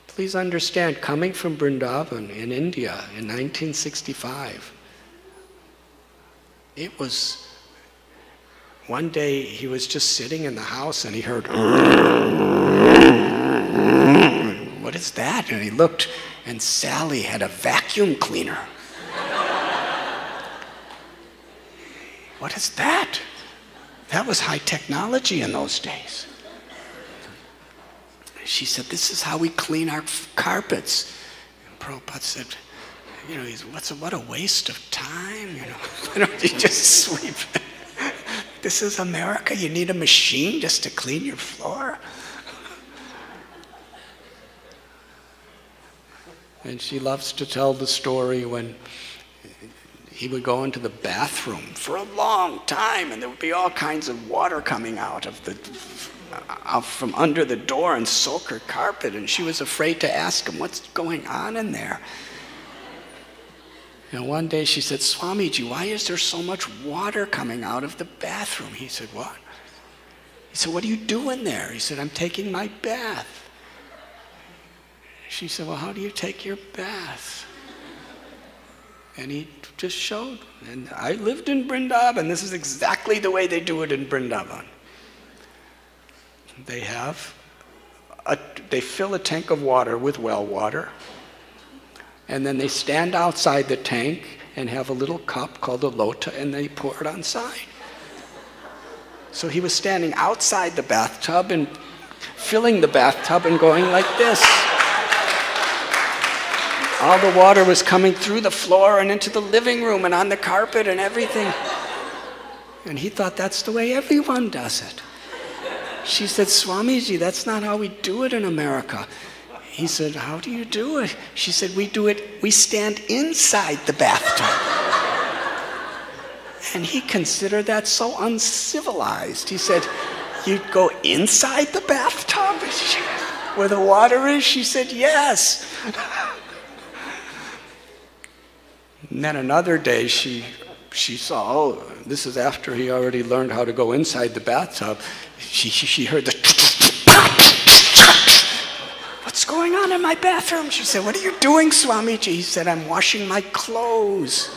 B: Please understand, coming from Vrindavan in India in 1965, it was one day he was just sitting in the house and he heard, What is that? And he looked and Sally had a vacuum cleaner. what is that? That was high technology in those days. She said, This is how we clean our carpets. And Prabhupada said, You know, what's a, what a waste of time, you know. Why don't you just sweep? this is America. You need a machine just to clean your floor. And she loves to tell the story when he would go into the bathroom for a long time and there would be all kinds of water coming out of the out from under the door and soak her carpet and she was afraid to ask him what's going on in there? And one day she said swamiji why is there so much water coming out of the bathroom? He said what? He said what are you doing there? He said i'm taking my bath she said, Well, how do you take your bath? And he just showed. And I lived in Brindavan. And this is exactly the way they do it in Brindavan. They have, a, they fill a tank of water with well water, and then they stand outside the tank and have a little cup called a lota, and they pour it on side. So he was standing outside the bathtub and filling the bathtub and going like this. All the water was coming through the floor and into the living room and on the carpet and everything. And he thought that's the way everyone does it. She said, Swamiji, that's not how we do it in America. He said, How do you do it? She said, We do it, we stand inside the bathtub. and he considered that so uncivilized. He said, You'd go inside the bathtub where the water is? She said, Yes. And then another day she, she saw, oh, this is after he already learned how to go inside the bathtub. She, she, she heard the, what's going on in my bathroom. She said, What are you doing, Swamiji? He said, I'm washing my clothes.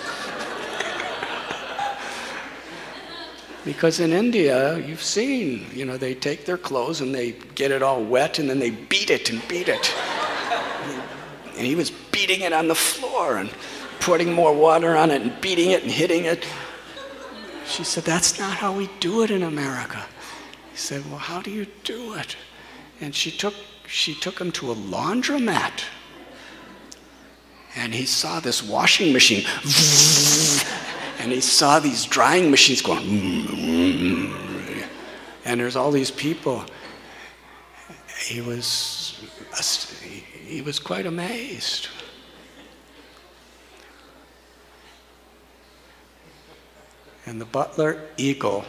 B: Because in India, you've seen, you know, they take their clothes and they get it all wet and then they beat it and beat it. And he was beating it on the floor and putting more water on it and beating it and hitting it. She said, That's not how we do it in America. He said, Well, how do you do it? And she took, she took him to a laundromat. And he saw this washing machine. And he saw these drying machines going. And there's all these people. He was, he was quite amazed. And the Butler Eagle,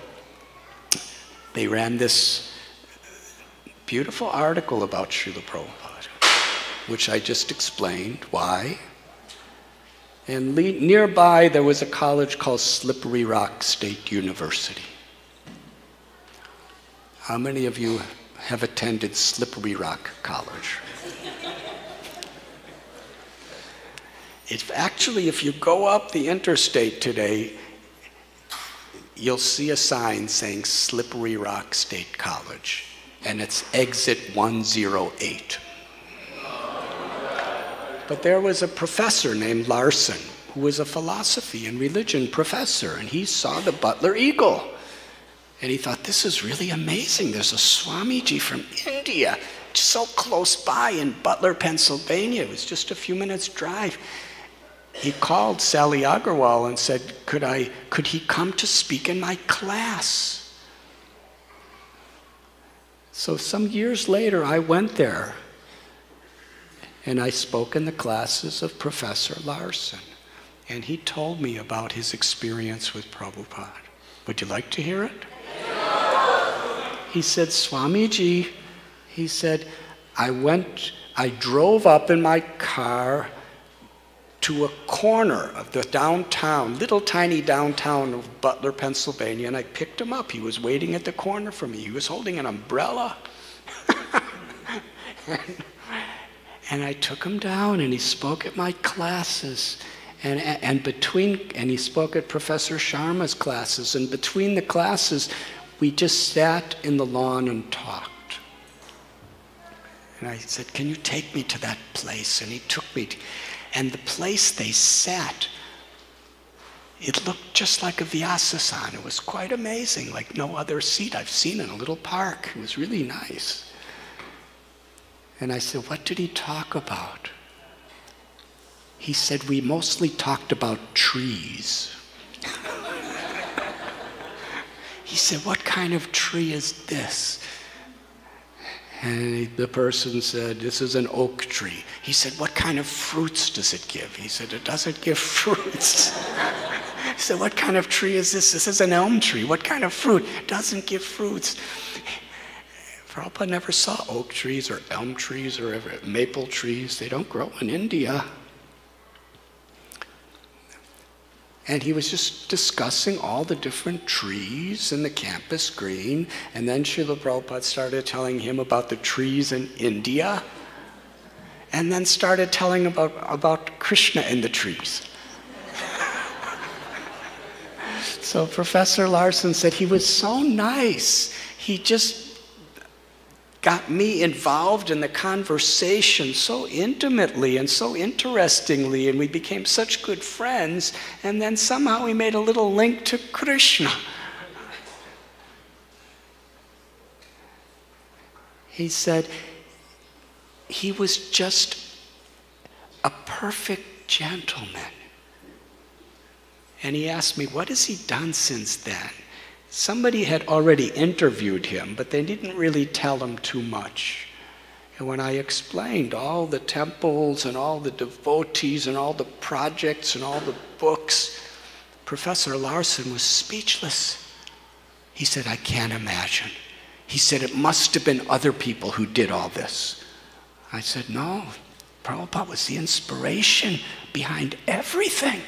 B: they ran this beautiful article about Srila Prabhupada, which I just explained why. And nearby, there was a college called Slippery Rock State University. How many of you have attended Slippery Rock College? It's actually, if you go up the interstate today, you'll see a sign saying Slippery Rock State College, and it's exit 108. But there was a professor named Larson who was a philosophy and religion professor, and he saw the Butler Eagle. And he thought, this is really amazing. There's a Swamiji from India, so close by in Butler, Pennsylvania. It was just a few minutes' drive. He called Sally Agarwal and said, could, I, could he come to speak in my class? So some years later, I went there and I spoke in the classes of Professor Larson. And he told me about his experience with Prabhupada. Would you like to hear it? He said, Swamiji, he said, I went, I drove up in my car to a corner of the downtown, little tiny downtown of Butler, Pennsylvania, and I picked him up. He was waiting at the corner for me. He was holding an umbrella. and, and I took him down and he spoke at my classes. And, and between, and he spoke at Professor Sharma's classes. And between the classes, we just sat in the lawn and talked. And I said, Can you take me to that place? And he took me. To, and the place they sat, it looked just like a Vyasasan. It was quite amazing, like no other seat I've seen in a little park. It was really nice. And I said, What did he talk about? He said, We mostly talked about trees. he said, What kind of tree is this? And the person said, This is an oak tree. He said, What kind of fruits does it give? He said, It doesn't give fruits. he said, What kind of tree is this? This is an elm tree. What kind of fruit? It doesn't give fruits. Prabhupada never saw oak trees or elm trees or ever maple trees. They don't grow in India. And he was just discussing all the different trees in the campus green. And then Srila Prabhupada started telling him about the trees in India. And then started telling about, about Krishna in the trees. so Professor Larson said he was so nice. He just got me involved in the conversation so intimately and so interestingly, and we became such good friends, and then somehow we made a little link to Krishna. He said he was just a perfect gentleman. And he asked me, What has he done since then? Somebody had already interviewed him, but they didn't really tell him too much. And when I explained all the temples and all the devotees and all the projects and all the books, Professor Larson was speechless. He said, I can't imagine. He said, it must have been other people who did all this. I said, no, Prabhupada was the inspiration behind everything.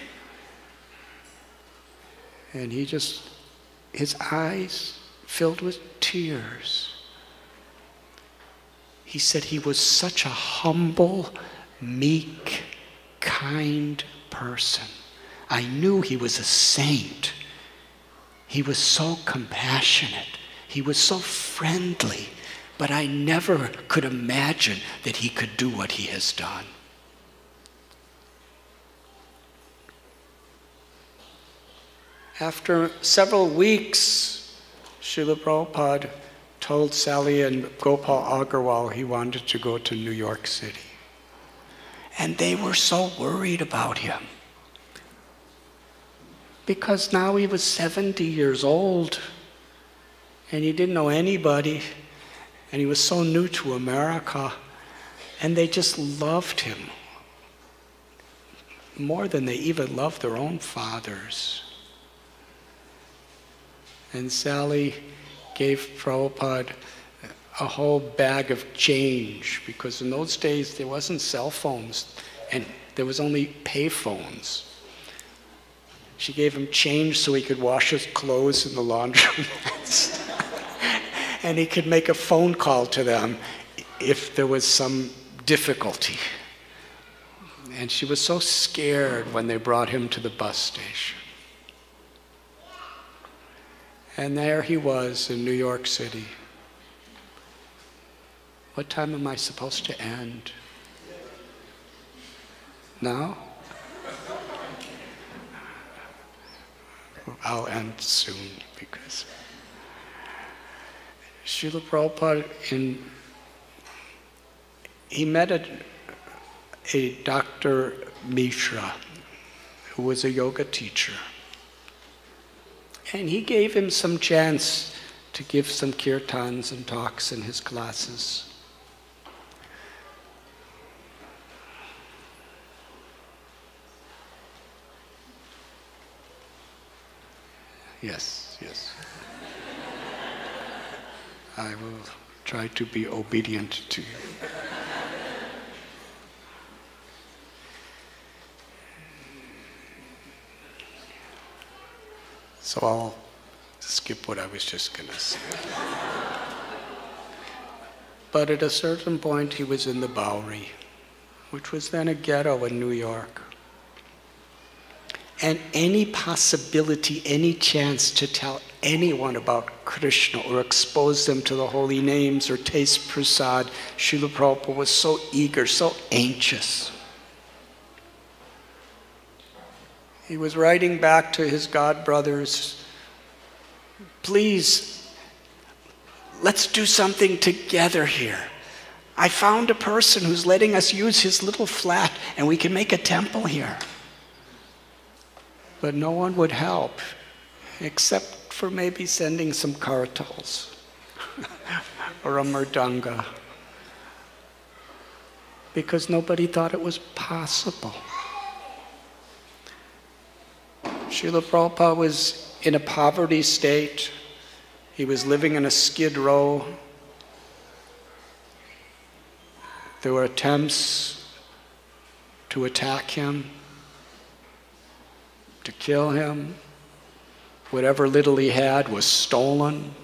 B: And he just his eyes filled with tears. He said he was such a humble, meek, kind person. I knew he was a saint. He was so compassionate. He was so friendly. But I never could imagine that he could do what he has done. After several weeks, Srila Prabhupada told Sally and Gopal Agarwal he wanted to go to New York City. And they were so worried about him. Because now he was 70 years old and he didn't know anybody and he was so new to America and they just loved him more than they even loved their own fathers. And Sally gave Prabhupada a whole bag of change because in those days there wasn't cell phones and there was only pay phones. She gave him change so he could wash his clothes in the laundromats. and he could make a phone call to them if there was some difficulty. And she was so scared when they brought him to the bus station. And there he was in New York City. What time am I supposed to end? Now? I'll end soon because Srila Prabhupada in he met a, a Dr. Mishra who was a yoga teacher. And he gave him some chance to give some kirtans and talks in his classes. Yes, yes. I will try to be obedient to you. So I'll skip what I was just going to say. but at a certain point, he was in the Bowery, which was then a ghetto in New York. And any possibility, any chance to tell anyone about Krishna or expose them to the holy names or taste prasad, Srila Prabhupada was so eager, so anxious. He was writing back to his god brothers, please, let's do something together here. I found a person who's letting us use his little flat and we can make a temple here. But no one would help, except for maybe sending some kartals or a mridanga, because nobody thought it was possible. Srila Prabhupada was in a poverty state. He was living in a skid row. There were attempts to attack him, to kill him. Whatever little he had was stolen.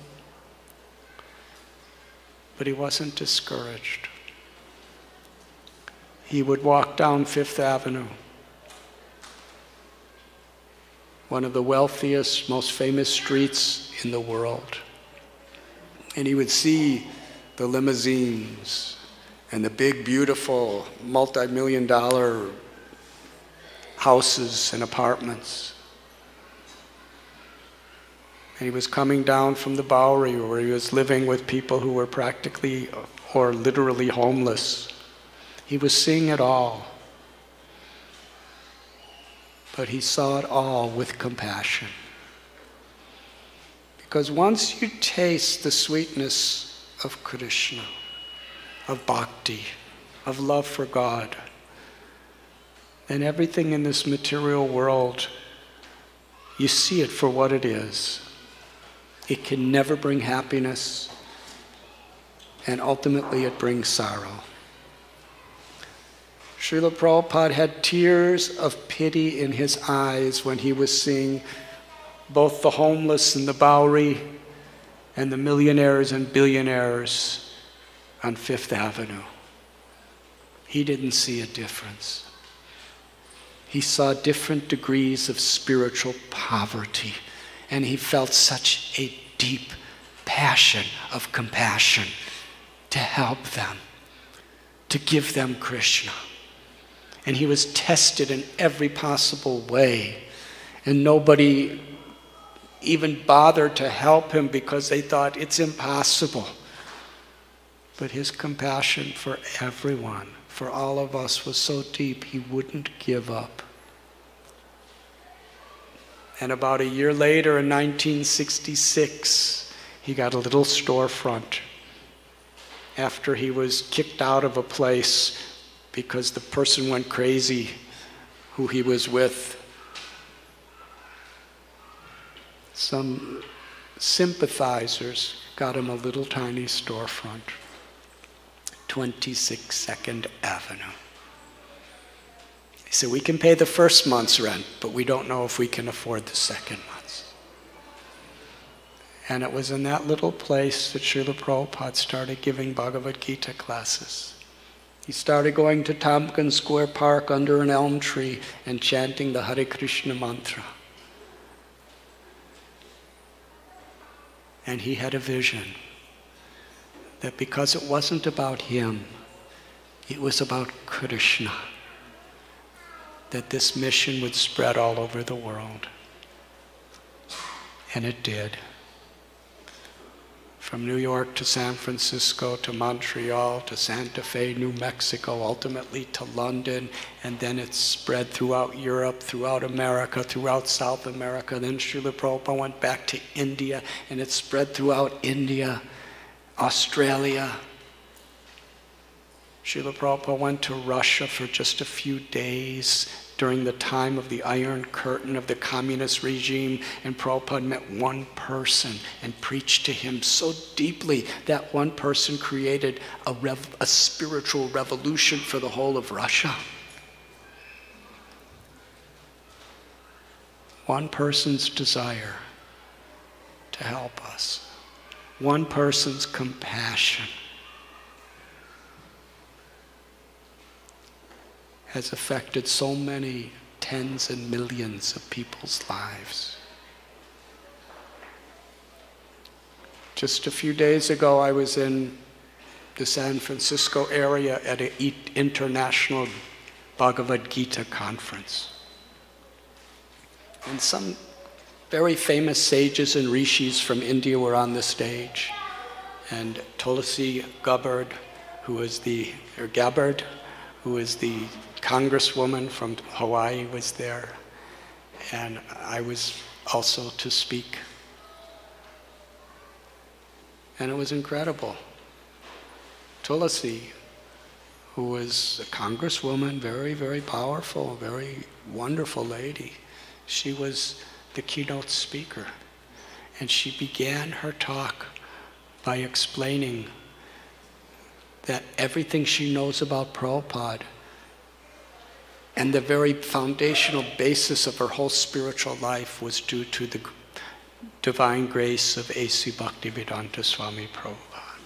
B: But he wasn't discouraged. He would walk down Fifth Avenue one of the wealthiest, most famous streets in the world. And he would see the limousines and the big, beautiful, multi million dollar houses and apartments. And he was coming down from the Bowery where he was living with people who were practically or literally homeless. He was seeing it all but he saw it all with compassion. Because once you taste the sweetness of Krishna, of bhakti, of love for God, then everything in this material world, you see it for what it is. It can never bring happiness, and ultimately it brings sorrow. Srila Prabhupada had tears of pity in his eyes when he was seeing both the homeless in the Bowery and the millionaires and billionaires on Fifth Avenue. He didn't see a difference. He saw different degrees of spiritual poverty, and he felt such a deep passion of compassion to help them, to give them Krishna. And he was tested in every possible way, and nobody even bothered to help him because they thought it's impossible. But his compassion for everyone, for all of us, was so deep he wouldn't give up. And about a year later, in 1966, he got a little storefront after he was kicked out of a place because the person went crazy who he was with. Some sympathizers got him a little tiny storefront, 26 Second Avenue. He said, We can pay the first month's rent, but we don't know if we can afford the second month's. And it was in that little place that Srila Prabhupada started giving Bhagavad Gita classes. He started going to Tompkins Square Park under an elm tree and chanting the Hare Krishna mantra. And he had a vision that because it wasn't about him, it was about Krishna, that this mission would spread all over the world. And it did. From New York to San Francisco to Montreal to Santa Fe, New Mexico, ultimately to London, and then it spread throughout Europe, throughout America, throughout South America. Then Srila Prabhupada went back to India, and it spread throughout India, Australia. Srila Prabhupada went to Russia for just a few days during the time of the Iron Curtain of the communist regime, and Prabhupada met one person and preached to him so deeply that one person created a, a spiritual revolution for the whole of Russia. One person's desire to help us, one person's compassion. Has affected so many tens and millions of people's lives. Just a few days ago, I was in the San Francisco area at an international Bhagavad Gita conference. And some very famous sages and rishis from India were on the stage. And Tulsi Gabbard, who is the, or Gabbard, who is the congresswoman from Hawaii was there, and I was also to speak. And it was incredible. Tulasi, who was a congresswoman, very, very powerful, very wonderful lady, she was the keynote speaker. And she began her talk by explaining that everything she knows about Prabhupada and the very foundational basis of her whole spiritual life was due to the divine grace of A.C. Bhaktivedanta Swami Prabhupada.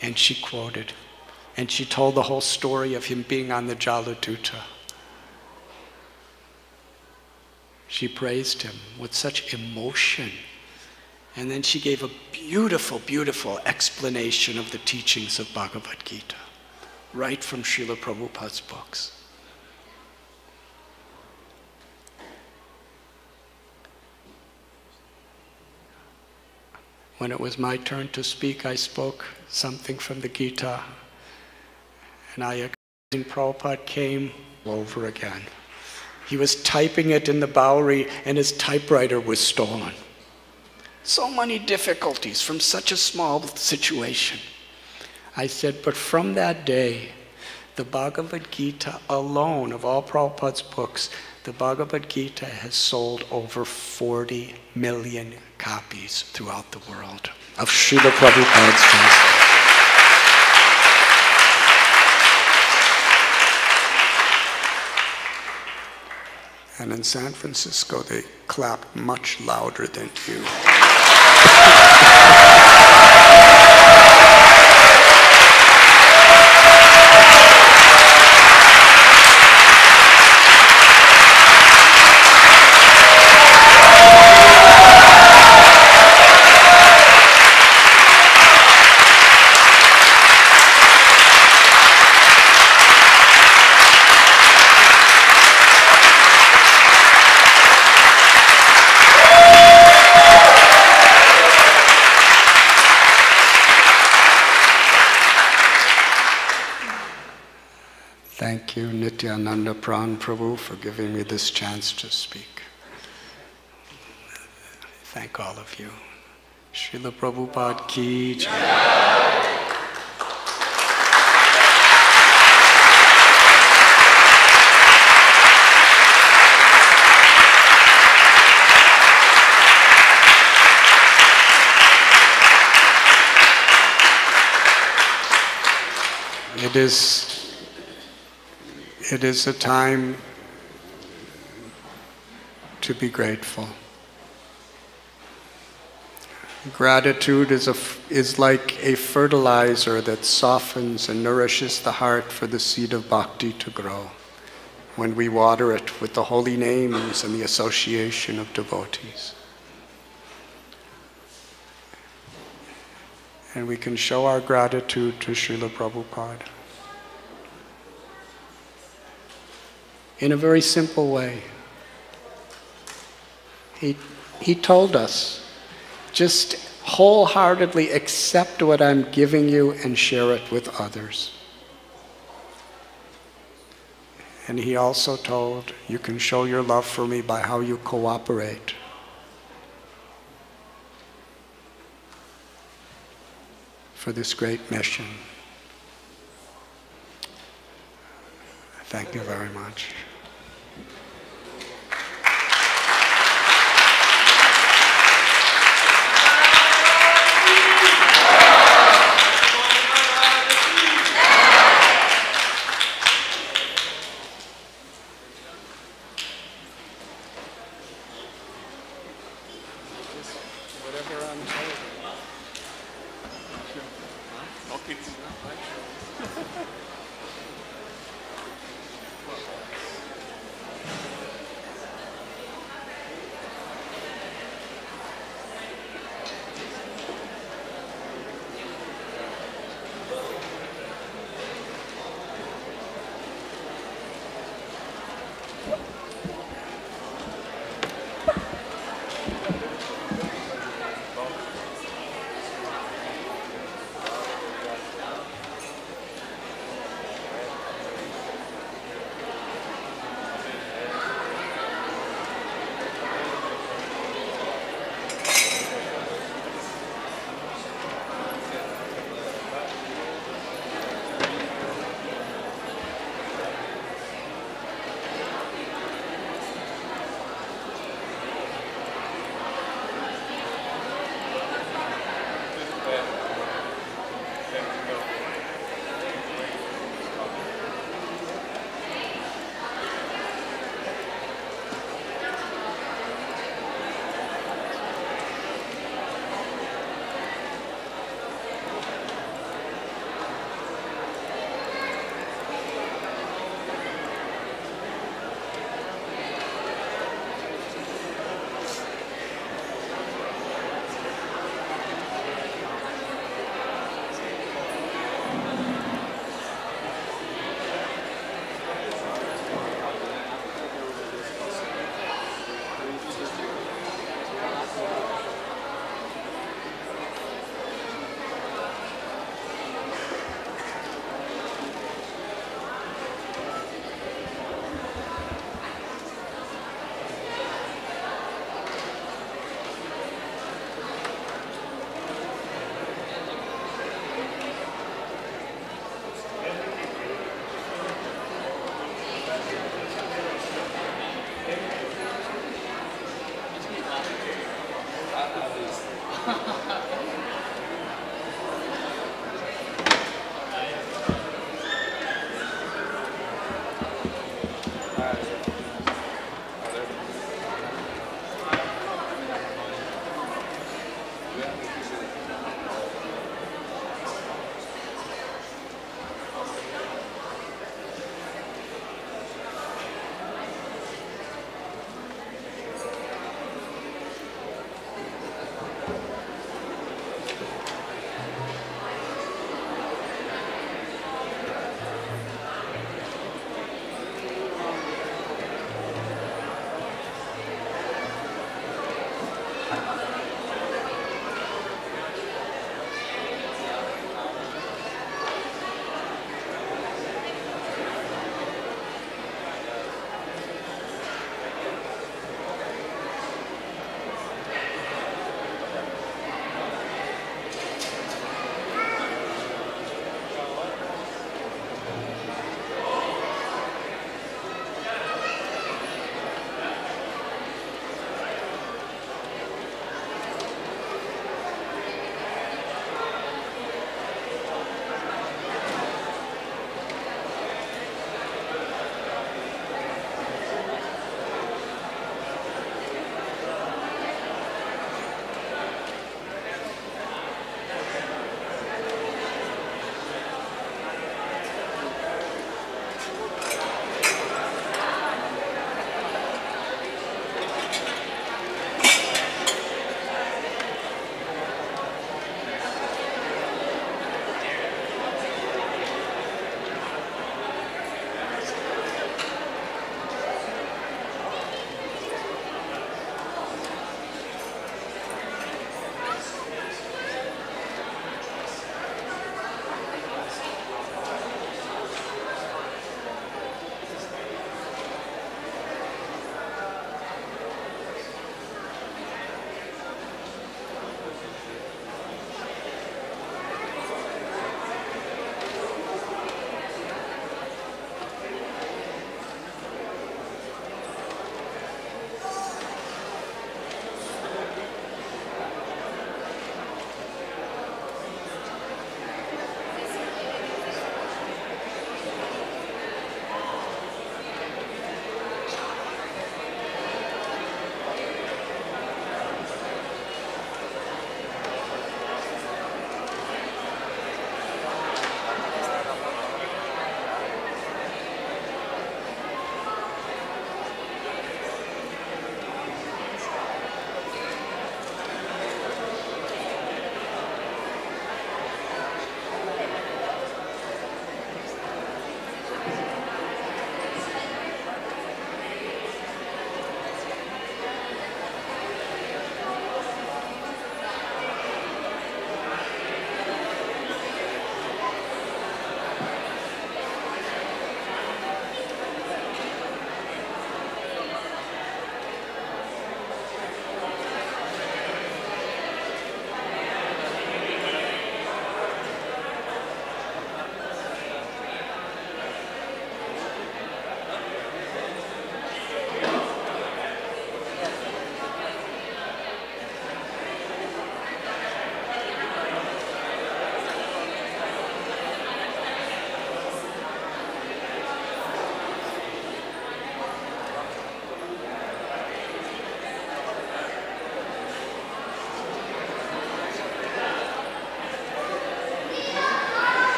B: And she quoted, and she told the whole story of him being on the Jaladuta. She praised him with such emotion. And then she gave a beautiful, beautiful explanation of the teachings of Bhagavad Gita, right from Srila Prabhupada's books. When it was my turn to speak, I spoke something from the Gita. And I, Prabhupada came over again. He was typing it in the Bowery, and his typewriter was stolen. So many difficulties from such a small situation. I said, but from that day, the Bhagavad Gita alone, of all Prabhupada's books, the Bhagavad Gita has sold over 40 million copies throughout the world of Srila Prabhupada's translation. And in San Francisco, they clapped much louder than you. Thank you, Nityananda Pran Prabhu, for giving me this chance to speak. Thank all of you. Srila Prabhupada Ki Jai. It is, it is a time to be grateful. Gratitude is, a, is like a fertilizer that softens and nourishes the heart for the seed of bhakti to grow when we water it with the holy names and the association of devotees. And we can show our gratitude to Srila Prabhupada in a very simple way. He, he told us just wholeheartedly accept what I'm giving you and share it with others. And he also told, you can show your love for me by how you cooperate. For this great mission.
F: Thank you very much.